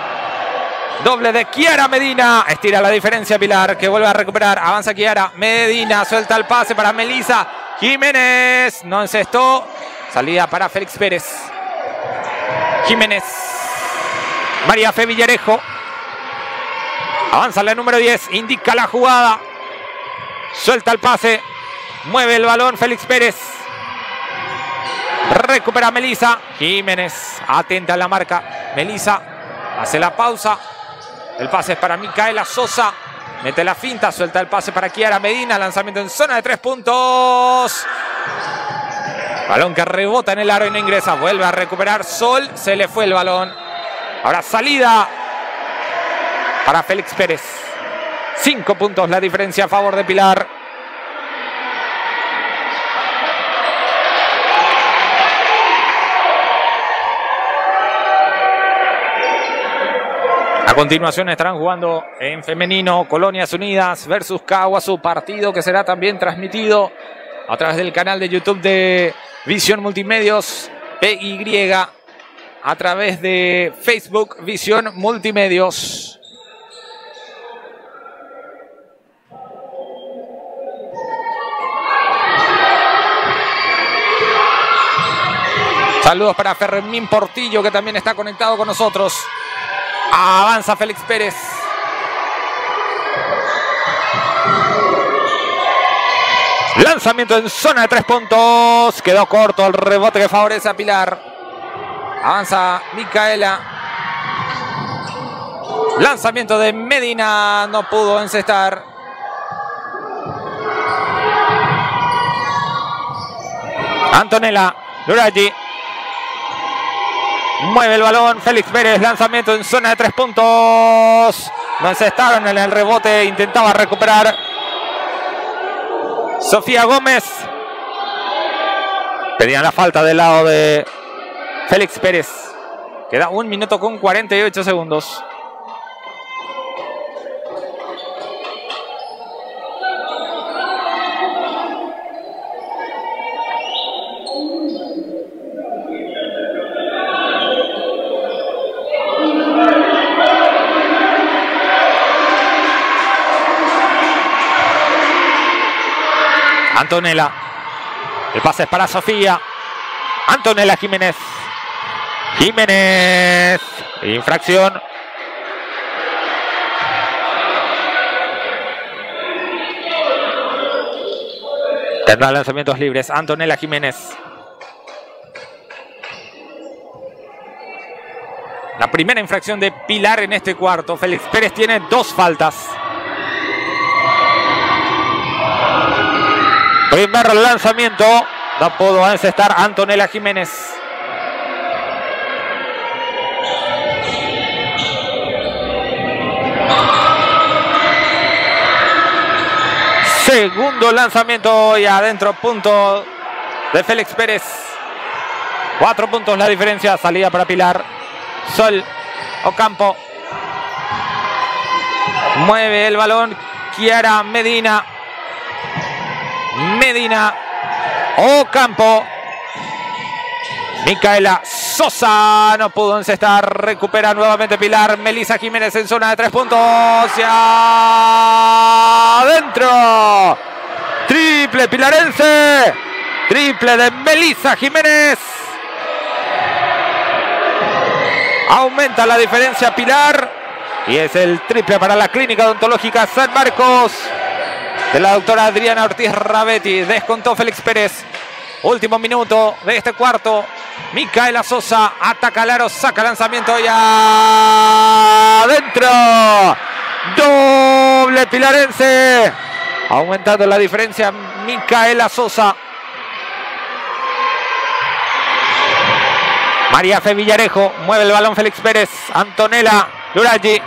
Doble de Kiara Medina. Estira la diferencia Pilar que vuelve a recuperar. Avanza Kiara Medina. Suelta el pase para Melisa Jiménez. No encestó. Salida para Félix Pérez. Jiménez. María Fe Villarejo. Avanza la número 10. Indica la jugada. Suelta el pase. Mueve el balón Félix Pérez. Recupera Melisa. Jiménez. Atenta a la marca. Melisa. Hace la pausa. El pase es para Micaela Sosa. Mete la finta. Suelta el pase para Kiara Medina. Lanzamiento en zona de tres puntos. Balón que rebota en el aro y no ingresa. Vuelve a recuperar Sol. Se le fue el balón. Ahora salida para Félix Pérez. Cinco puntos la diferencia a favor de Pilar. A continuación estarán jugando en femenino Colonias Unidas versus su partido que será también transmitido a través del canal de YouTube de Visión Multimedios PY a través de Facebook Visión Multimedios. Saludos para Fermín Portillo que también está conectado con nosotros. Avanza Félix Pérez. Lanzamiento en zona de tres puntos. Quedó corto el rebote que favorece a Pilar. Avanza Micaela. Lanzamiento de Medina. No pudo encestar. Antonella Luraggi. Mueve el balón. Félix Pérez. Lanzamiento en zona de tres puntos. No encestaron en el rebote. Intentaba recuperar. Sofía Gómez. Pedían la falta del lado de Félix Pérez. Queda un minuto con 48 segundos. Antonella. El pase es para Sofía. Antonella Jiménez. Jiménez. Infracción. Tendrá lanzamientos libres. Antonella Jiménez. La primera infracción de Pilar en este cuarto. Félix Pérez tiene dos faltas. Primer lanzamiento. No pudo encestar Antonella Jiménez. Segundo lanzamiento y adentro punto de Félix Pérez. Cuatro puntos la diferencia. Salida para Pilar. Sol Ocampo. Mueve el balón. Kiara Medina. Medina. Ocampo. Micaela Sosa no pudo encestar. Recupera nuevamente Pilar. Melisa Jiménez en zona de tres puntos. Hacia adentro. Triple pilarense. Triple de Melisa Jiménez. Aumenta la diferencia Pilar. Y es el triple para la Clínica Odontológica San Marcos de la doctora Adriana Ortiz Rabetti. Descontó Félix Pérez. Último minuto de este cuarto. Micaela Sosa ataca al aro, saca lanzamiento y adentro. Doble pilarense. Aumentando la diferencia Micaela Sosa. María Fe Villarejo mueve el balón Félix Pérez. Antonella Luraggi.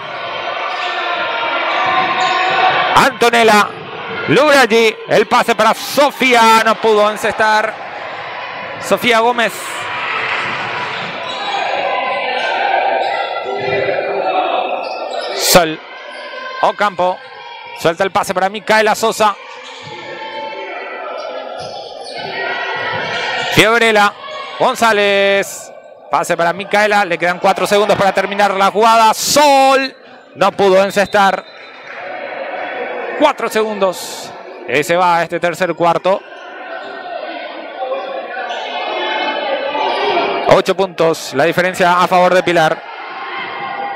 Antonella Luraggi. El pase para Sofía. No pudo encestar. Sofía Gómez. Sol. Ocampo. Suelta el pase para Micaela Sosa. Fiorella. González. Pase para Micaela. Le quedan cuatro segundos para terminar la jugada. Sol. No pudo encestar. Cuatro segundos. Ahí se va este tercer cuarto. Ocho puntos. La diferencia a favor de Pilar.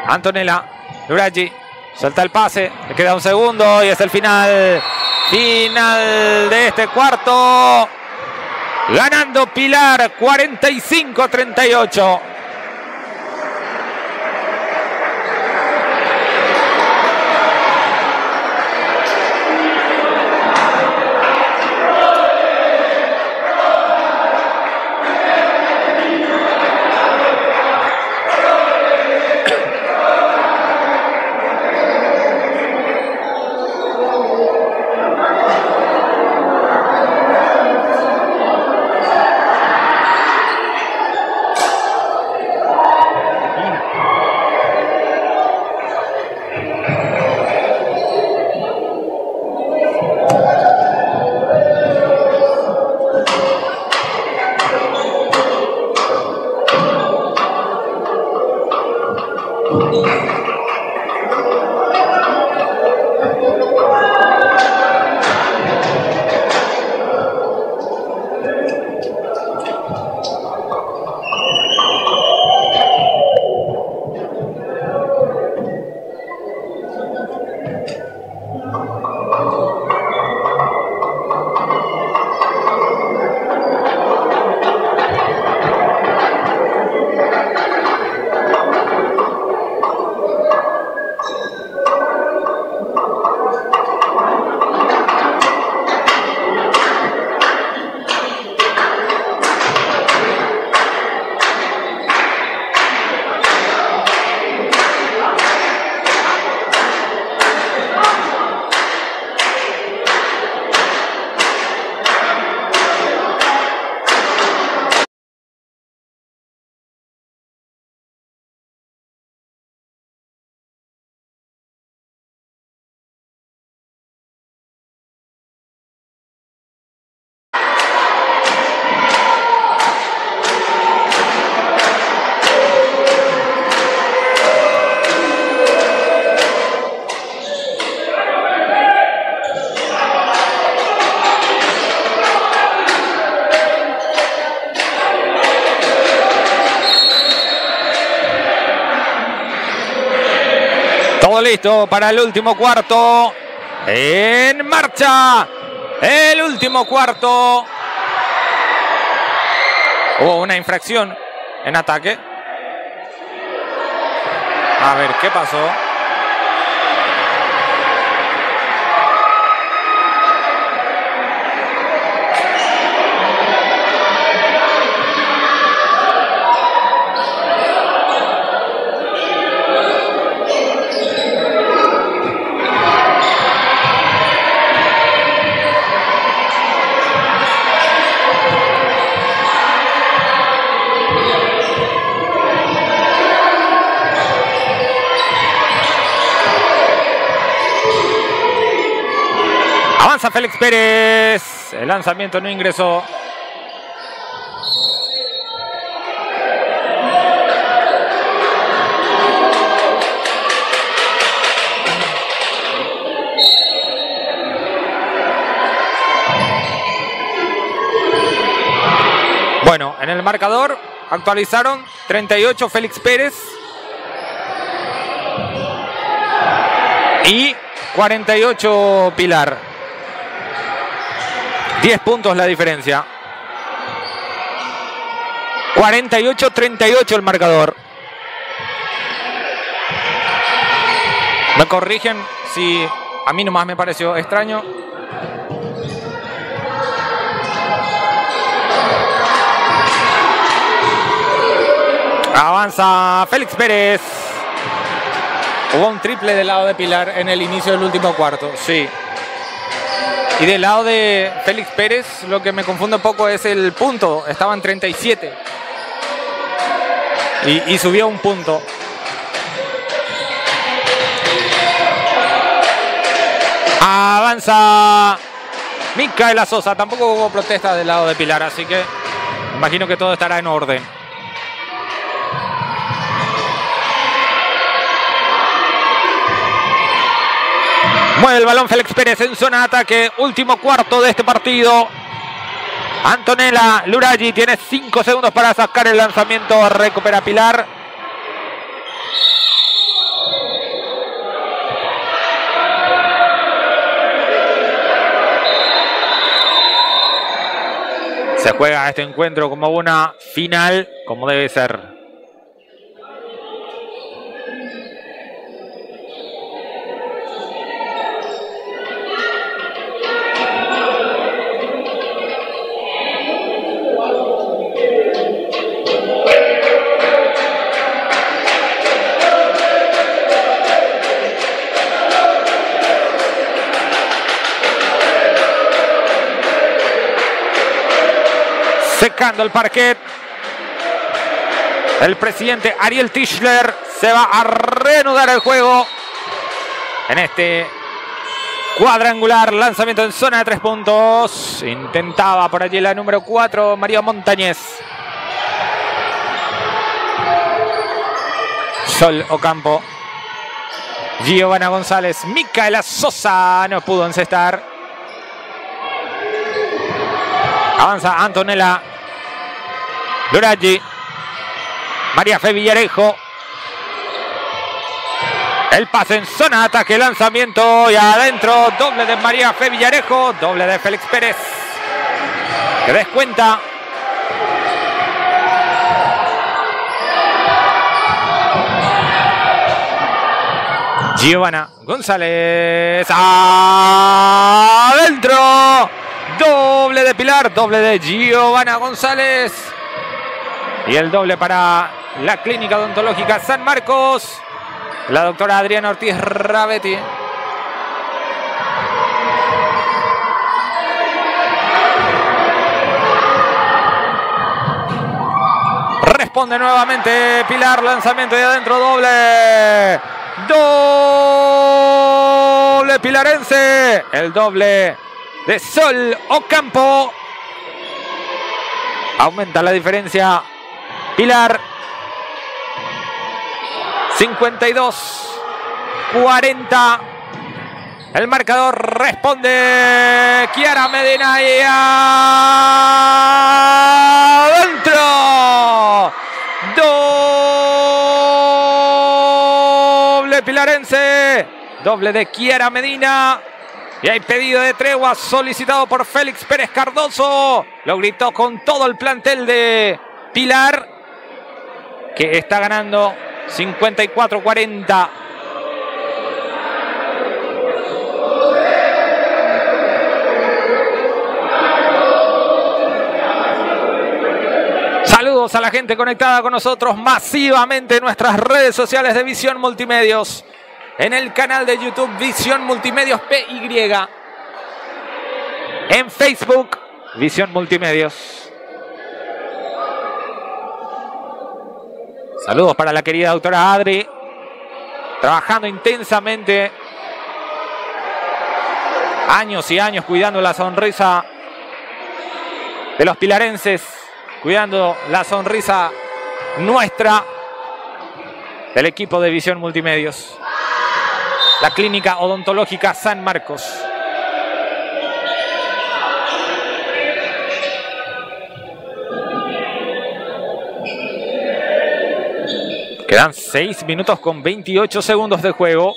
Antonella. Luraggi. Suelta el pase. Le queda un segundo y es el final. Final de este cuarto. Ganando Pilar 45-38. Listo para el último cuarto. En marcha. El último cuarto. Hubo una infracción en ataque. A ver, ¿qué pasó? Félix Pérez. El lanzamiento no ingresó. Bueno, en el marcador actualizaron 38 Félix Pérez y 48 Pilar. 10 puntos la diferencia. 48-38 el marcador. Me corrigen si a mí nomás me pareció extraño. Avanza Félix Pérez. Hubo un triple del lado de Pilar en el inicio del último cuarto, sí. Y del lado de Félix Pérez, lo que me confunde un poco es el punto. Estaba en 37. Y, y subió un punto. Avanza Micaela Sosa. Tampoco hubo protesta del lado de Pilar, así que imagino que todo estará en orden. Mueve el balón Félix Pérez en zona de ataque. Último cuarto de este partido. Antonella Luraggi tiene 5 segundos para sacar el lanzamiento. Recupera Pilar. Se juega este encuentro como una final, como debe ser. Secando el parquet. El presidente Ariel Tischler se va a reanudar el juego en este cuadrangular. Lanzamiento en zona de tres puntos. Intentaba por allí la número 4, María Montañez. Sol Ocampo. Giovanna González. Micaela Sosa no pudo encestar. Avanza Antonella Luraggi. María Fe Villarejo. El pase en zona, ataque, lanzamiento y adentro. Doble de María Fe Villarejo. Doble de Félix Pérez. Que descuenta. Giovanna González. Adentro. Doble de Pilar, doble de Giovanna González. Y el doble para la Clínica Odontológica San Marcos. La doctora Adriana Ortiz Rabetti. Responde nuevamente Pilar, lanzamiento de adentro, doble. Doble pilarense. El doble de Sol Ocampo. Aumenta la diferencia. Pilar. 52. 40. El marcador responde. Kiara Medina y adentro. Doble pilarense. Doble de Kiera Medina. Y hay pedido de tregua solicitado por Félix Pérez Cardoso. Lo gritó con todo el plantel de Pilar. Que está ganando 54-40. Saludos a la gente conectada con nosotros masivamente en nuestras redes sociales de Visión Multimedios. En el canal de YouTube Visión Multimedios PY. En Facebook Visión Multimedios. Saludos para la querida doctora Adri. Trabajando intensamente. Años y años cuidando la sonrisa de los pilarenses cuidando la sonrisa nuestra del equipo de Visión Multimedios. La clínica odontológica San Marcos. Quedan 6 minutos con 28 segundos de juego.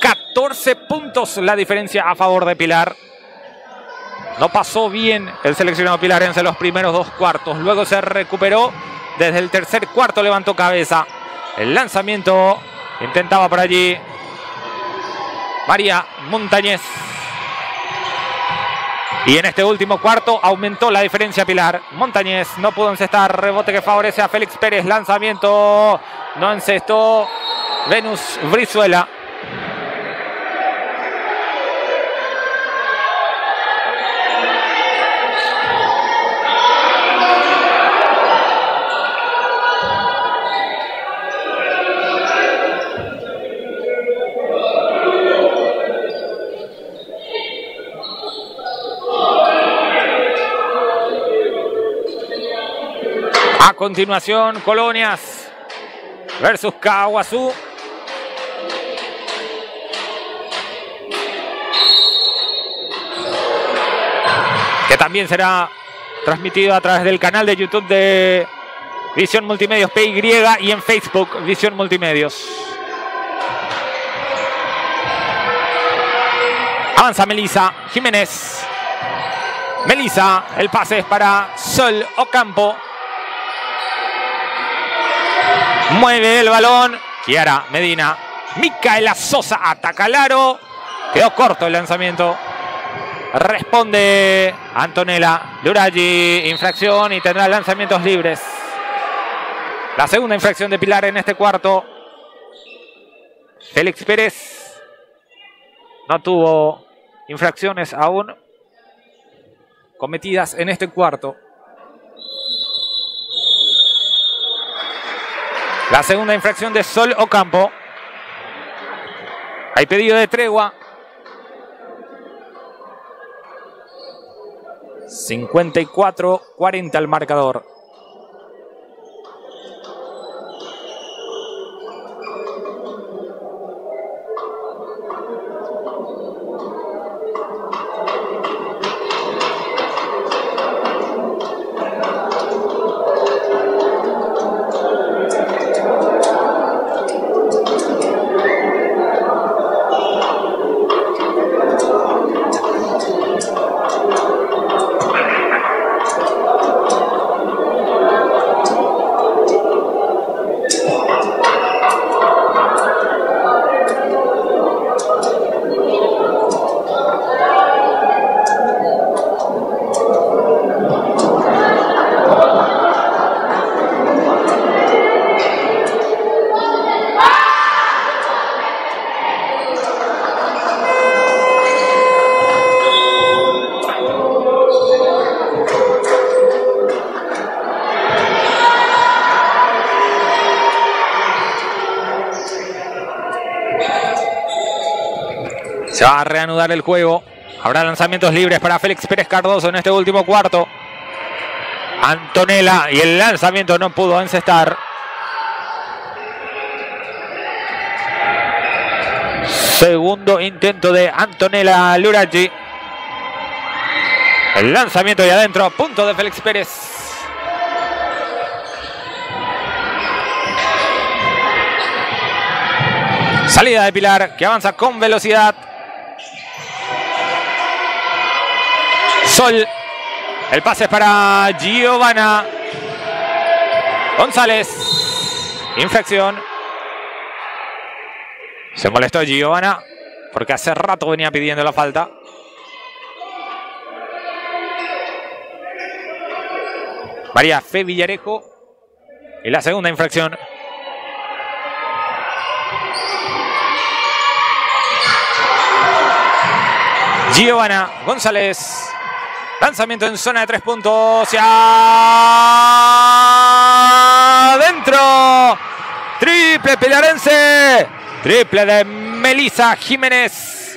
14 puntos la diferencia a favor de Pilar. No pasó bien el seleccionado pilarense en los primeros dos cuartos. Luego se recuperó. Desde el tercer cuarto levantó cabeza. El lanzamiento intentaba por allí María Montañez. Y en este último cuarto aumentó la diferencia Pilar. Montañez no pudo encestar. Rebote que favorece a Félix Pérez. Lanzamiento no encestó Venus Brizuela. A continuación, Colonias versus Caguazú. Que también será transmitido a través del canal de YouTube de Visión Multimedios PY y en Facebook Visión Multimedios. Avanza Melisa Jiménez. Melisa, el pase es para Sol Ocampo. Mueve el balón. Kiara Medina. Micaela Sosa ataca al aro. Quedó corto el lanzamiento. Responde Antonella Luraggi. Infracción y tendrá lanzamientos libres. La segunda infracción de Pilar en este cuarto. Félix Pérez no tuvo infracciones aún cometidas en este cuarto. La segunda infracción de Sol Ocampo. Hay pedido de tregua. 54-40 el marcador. Va a reanudar el juego. Habrá lanzamientos libres para Félix Pérez Cardoso en este último cuarto. Antonella y el lanzamiento no pudo encestar. Segundo intento de Antonella Luraggi. El lanzamiento y adentro, punto de Félix Pérez. Salida de Pilar que avanza con velocidad. El pase para Giovanna. González. Infección. Se molestó Giovanna porque hace rato venía pidiendo la falta. María Fe Villarejo. Y la segunda infracción. Giovanna González. Lanzamiento en zona de tres puntos. Y adentro. Triple Pilarense. Triple de Melisa Jiménez.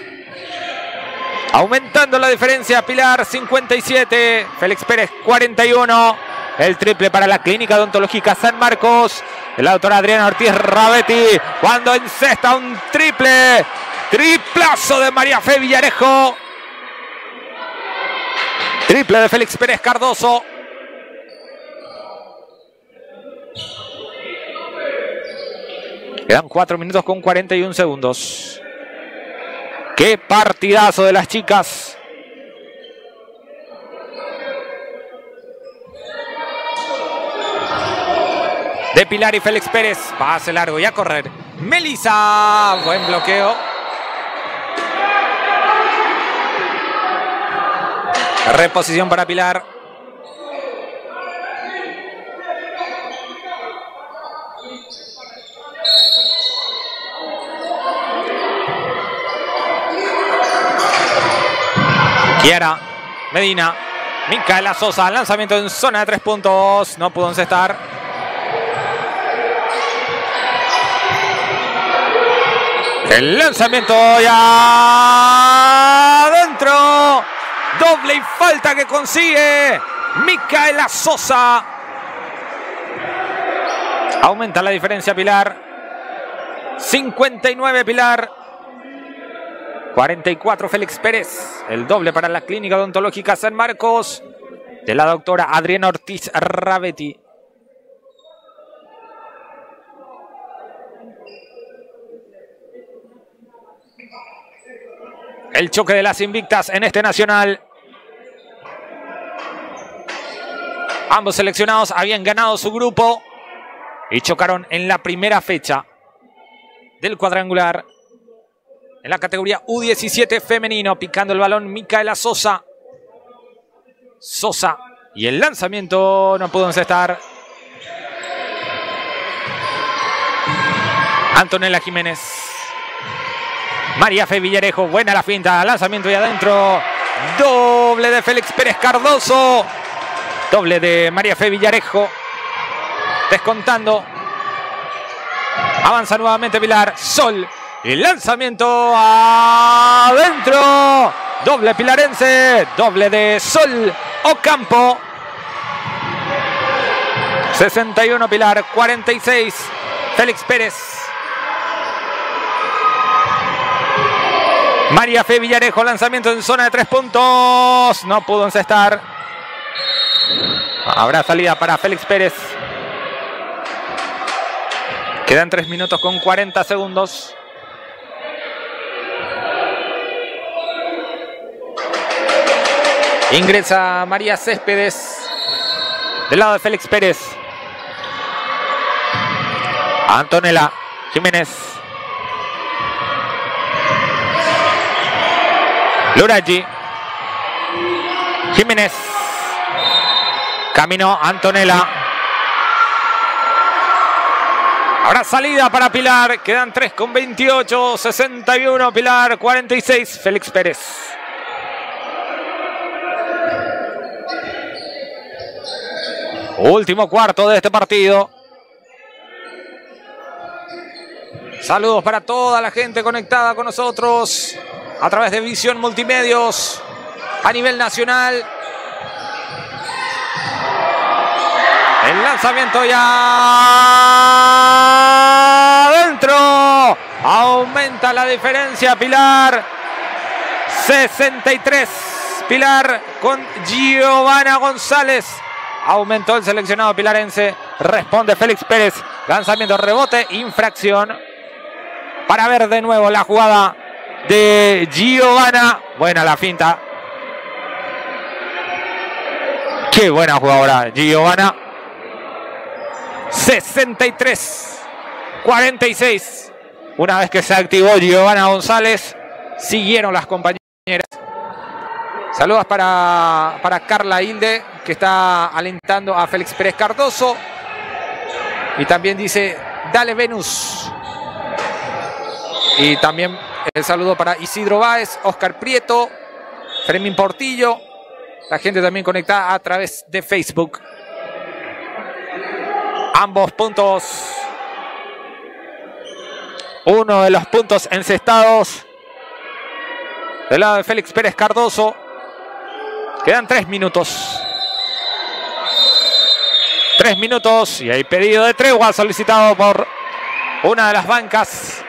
Aumentando la diferencia. Pilar 57. Félix Pérez 41. El triple para la Clínica Odontológica San Marcos. El autor Adrián Ortiz Rabetti. Cuando encesta un triple. Triplazo de María Fe Villarejo. Triple de Félix Pérez Cardoso. Quedan 4 minutos con 41 segundos. Qué partidazo de las chicas. De Pilar y Félix Pérez. Pase largo y a correr. Melisa. Buen bloqueo. Reposición para Pilar. Kiara, Medina, Micaela Sosa, lanzamiento en zona de tres puntos, no pudo encestar. El lanzamiento ya adentro. Doble y falta que consigue Micaela Sosa. Aumenta la diferencia Pilar. 59 Pilar. 44 Félix Pérez. El doble para la Clínica Odontológica San Marcos. De la doctora Adriana Ortiz Rabetti. El choque de las invictas en este nacional. Ambos seleccionados habían ganado su grupo y chocaron en la primera fecha del cuadrangular. En la categoría U17 femenino, picando el balón Micaela Sosa. Sosa. Y el lanzamiento no pudo encestar. Antonella Jiménez. María Fe Villarejo, buena la finta, lanzamiento y adentro. Doble de Félix Pérez Cardoso. Doble de María Fe Villarejo. Descontando. Avanza nuevamente Pilar. Sol. El lanzamiento adentro. Doble pilarense. Doble de Sol Ocampo. 61 Pilar. 46 Félix Pérez. María Fe Villarejo, lanzamiento en zona de tres puntos. No pudo encestar. Habrá salida para Félix Pérez. Quedan tres minutos con 40 segundos. Ingresa María Céspedes. Del lado de Félix Pérez. Antonella Jiménez. Luraggi. Jiménez. Camino Antonella. Habrá salida para Pilar. Quedan 3 con 28. 61 Pilar. 46 Félix Pérez. Último cuarto de este partido. Saludos para toda la gente conectada con nosotros a través de Visión Multimedios a nivel nacional. El lanzamiento ya adentro. Aumenta la diferencia Pilar. 63 Pilar con Giovanna González. Aumentó el seleccionado pilarense. Responde Félix Pérez. Lanzamiento, rebote, infracción. para ver de nuevo la jugada de Giovanna. Buena la finta. Qué buena jugadora Giovanna. 63, 46. Una vez que se activó Giovanna González, siguieron las compañeras. Saludos para, para Carla Hilde, que está alentando a Félix Pérez Cardoso. Y también dice, dale Venus. Y también el saludo para Isidro Báez, Oscar Prieto, Fermín Portillo. La gente también conectada a través de Facebook. Ambos puntos. Uno de los puntos encestados. Del lado de Félix Pérez Cardoso. Quedan tres minutos. Tres minutos y hay pedido de tregua solicitado por una de las bancas.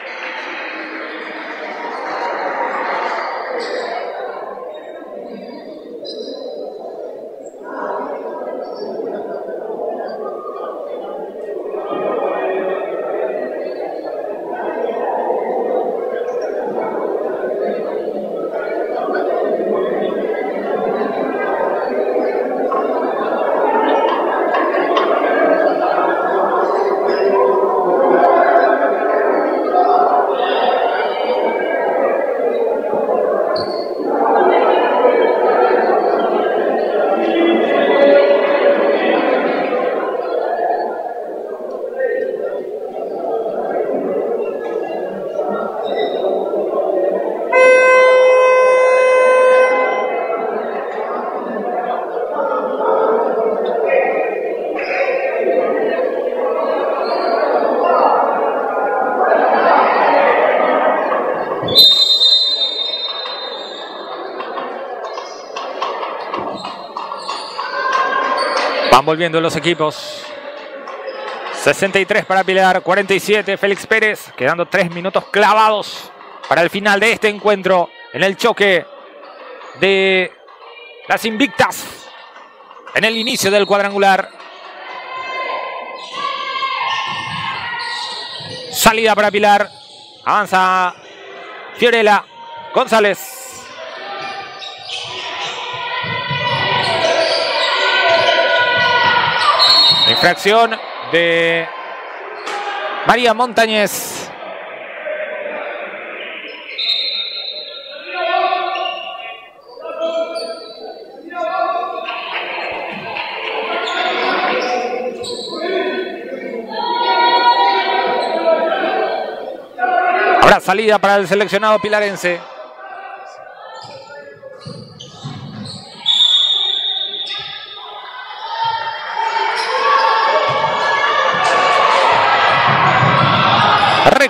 Volviendo los equipos. 63 para Pilar, 47 Félix Pérez, quedando tres minutos clavados para el final de este encuentro en el choque de las invictas en el inicio del cuadrangular. Salida para Pilar, avanza Fiorella González. Infracción de María Montañez. Habrá salida para el seleccionado pilarense.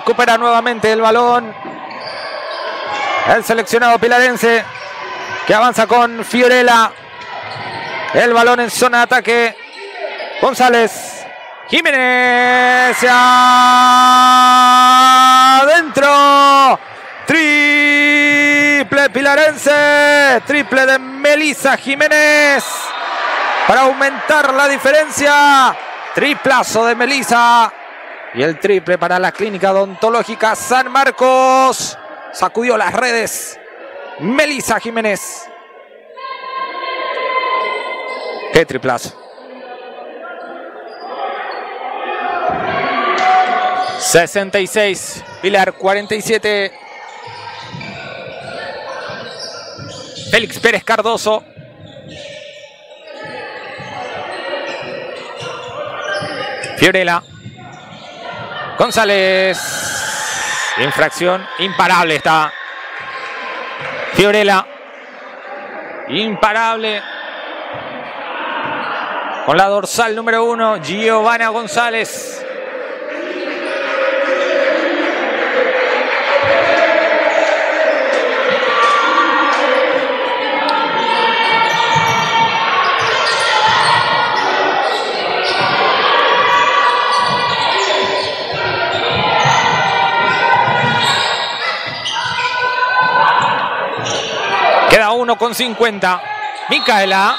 Recupera nuevamente el balón. El seleccionado pilarense que avanza con Fiorella. El balón en zona de ataque. González. Jiménez. Adentro. Triple pilarense. Triple de Melissa Jiménez. Para aumentar la diferencia. Triplazo de Melissa. Y el triple para la clínica odontológica San Marcos. Sacudió las redes. Melissa Jiménez. Qué triplazo. ...66... Pilar 47... Félix Pérez Cardoso... Fiorella... González. Infracción imparable está. Fiorella. Imparable. Con la dorsal número uno, Giovanna González. Queda uno con 50. Micaela.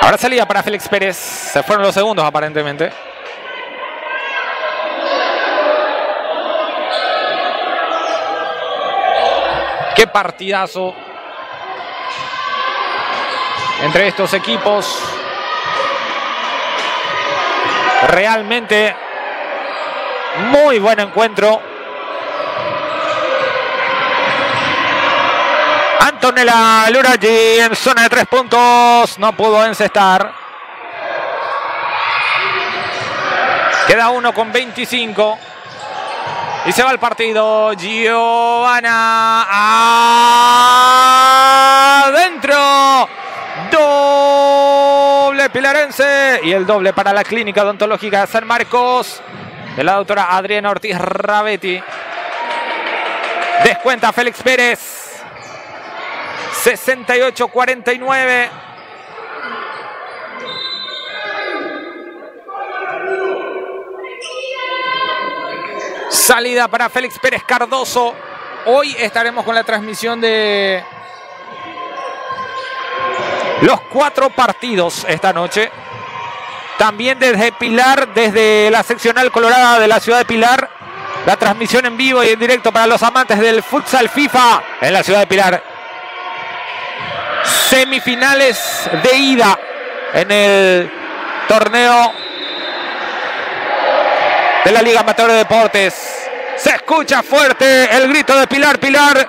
Ahora salida para Félix Pérez. Se fueron los segundos aparentemente. Qué partidazo entre estos equipos. Realmente muy buen encuentro. Antonella Luraggi en zona de tres puntos. No pudo encestar. Queda uno con 25. Y se va el partido. Giovanna adentro. Doble pilarense. Y el doble para la clínica odontológica San Marcos. De la doctora Adriana Ortiz Rabetti. Descuenta Félix Pérez. 68-49. Salida para Félix Pérez Cardoso. Hoy estaremos con la transmisión de los cuatro partidos esta noche. También desde Pilar, desde la seccional colorada de la ciudad de Pilar. La transmisión en vivo y en directo para los amantes del futsal FIFA en la ciudad de Pilar. Semifinales de ida en el torneo de la Liga Amateur de Deportes. Se escucha fuerte el grito de Pilar Pilar.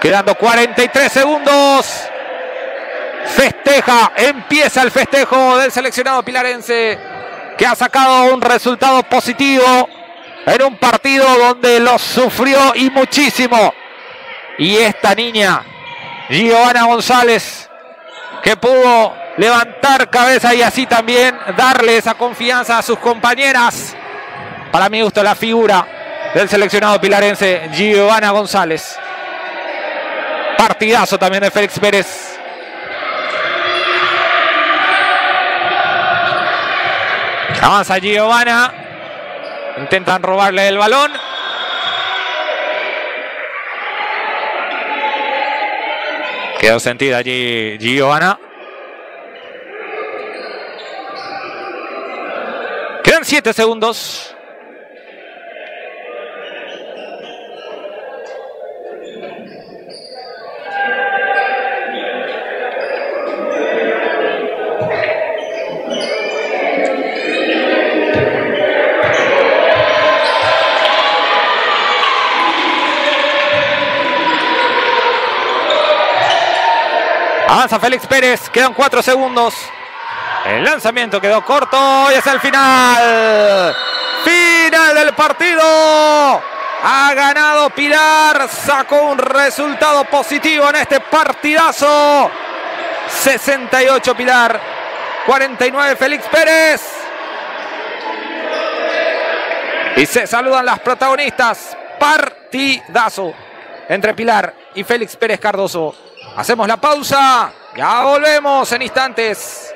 Quedando 43 segundos. Festeja, empieza el festejo del seleccionado pilarense que ha sacado un resultado positivo en un partido donde lo sufrió y muchísimo. Y esta niña, Giovanna González, que pudo levantar cabeza y así también darle esa confianza a sus compañeras para mi gusto, la figura del seleccionado pilarense Giovanna González. Partidazo también de Félix Pérez. Avanza Giovanna. Intentan robarle el balón. Quedó sentida allí Giovanna. Quedan 7 segundos. Avanza Félix Pérez, quedan cuatro segundos. El lanzamiento quedó corto y es el final. Final del partido. Ha ganado Pilar, sacó un resultado positivo en este partidazo. 68 Pilar, 49 Félix Pérez. Y se saludan las protagonistas. Partidazo entre Pilar y Félix Pérez Cardoso. Hacemos la pausa. Ya volvemos en instantes.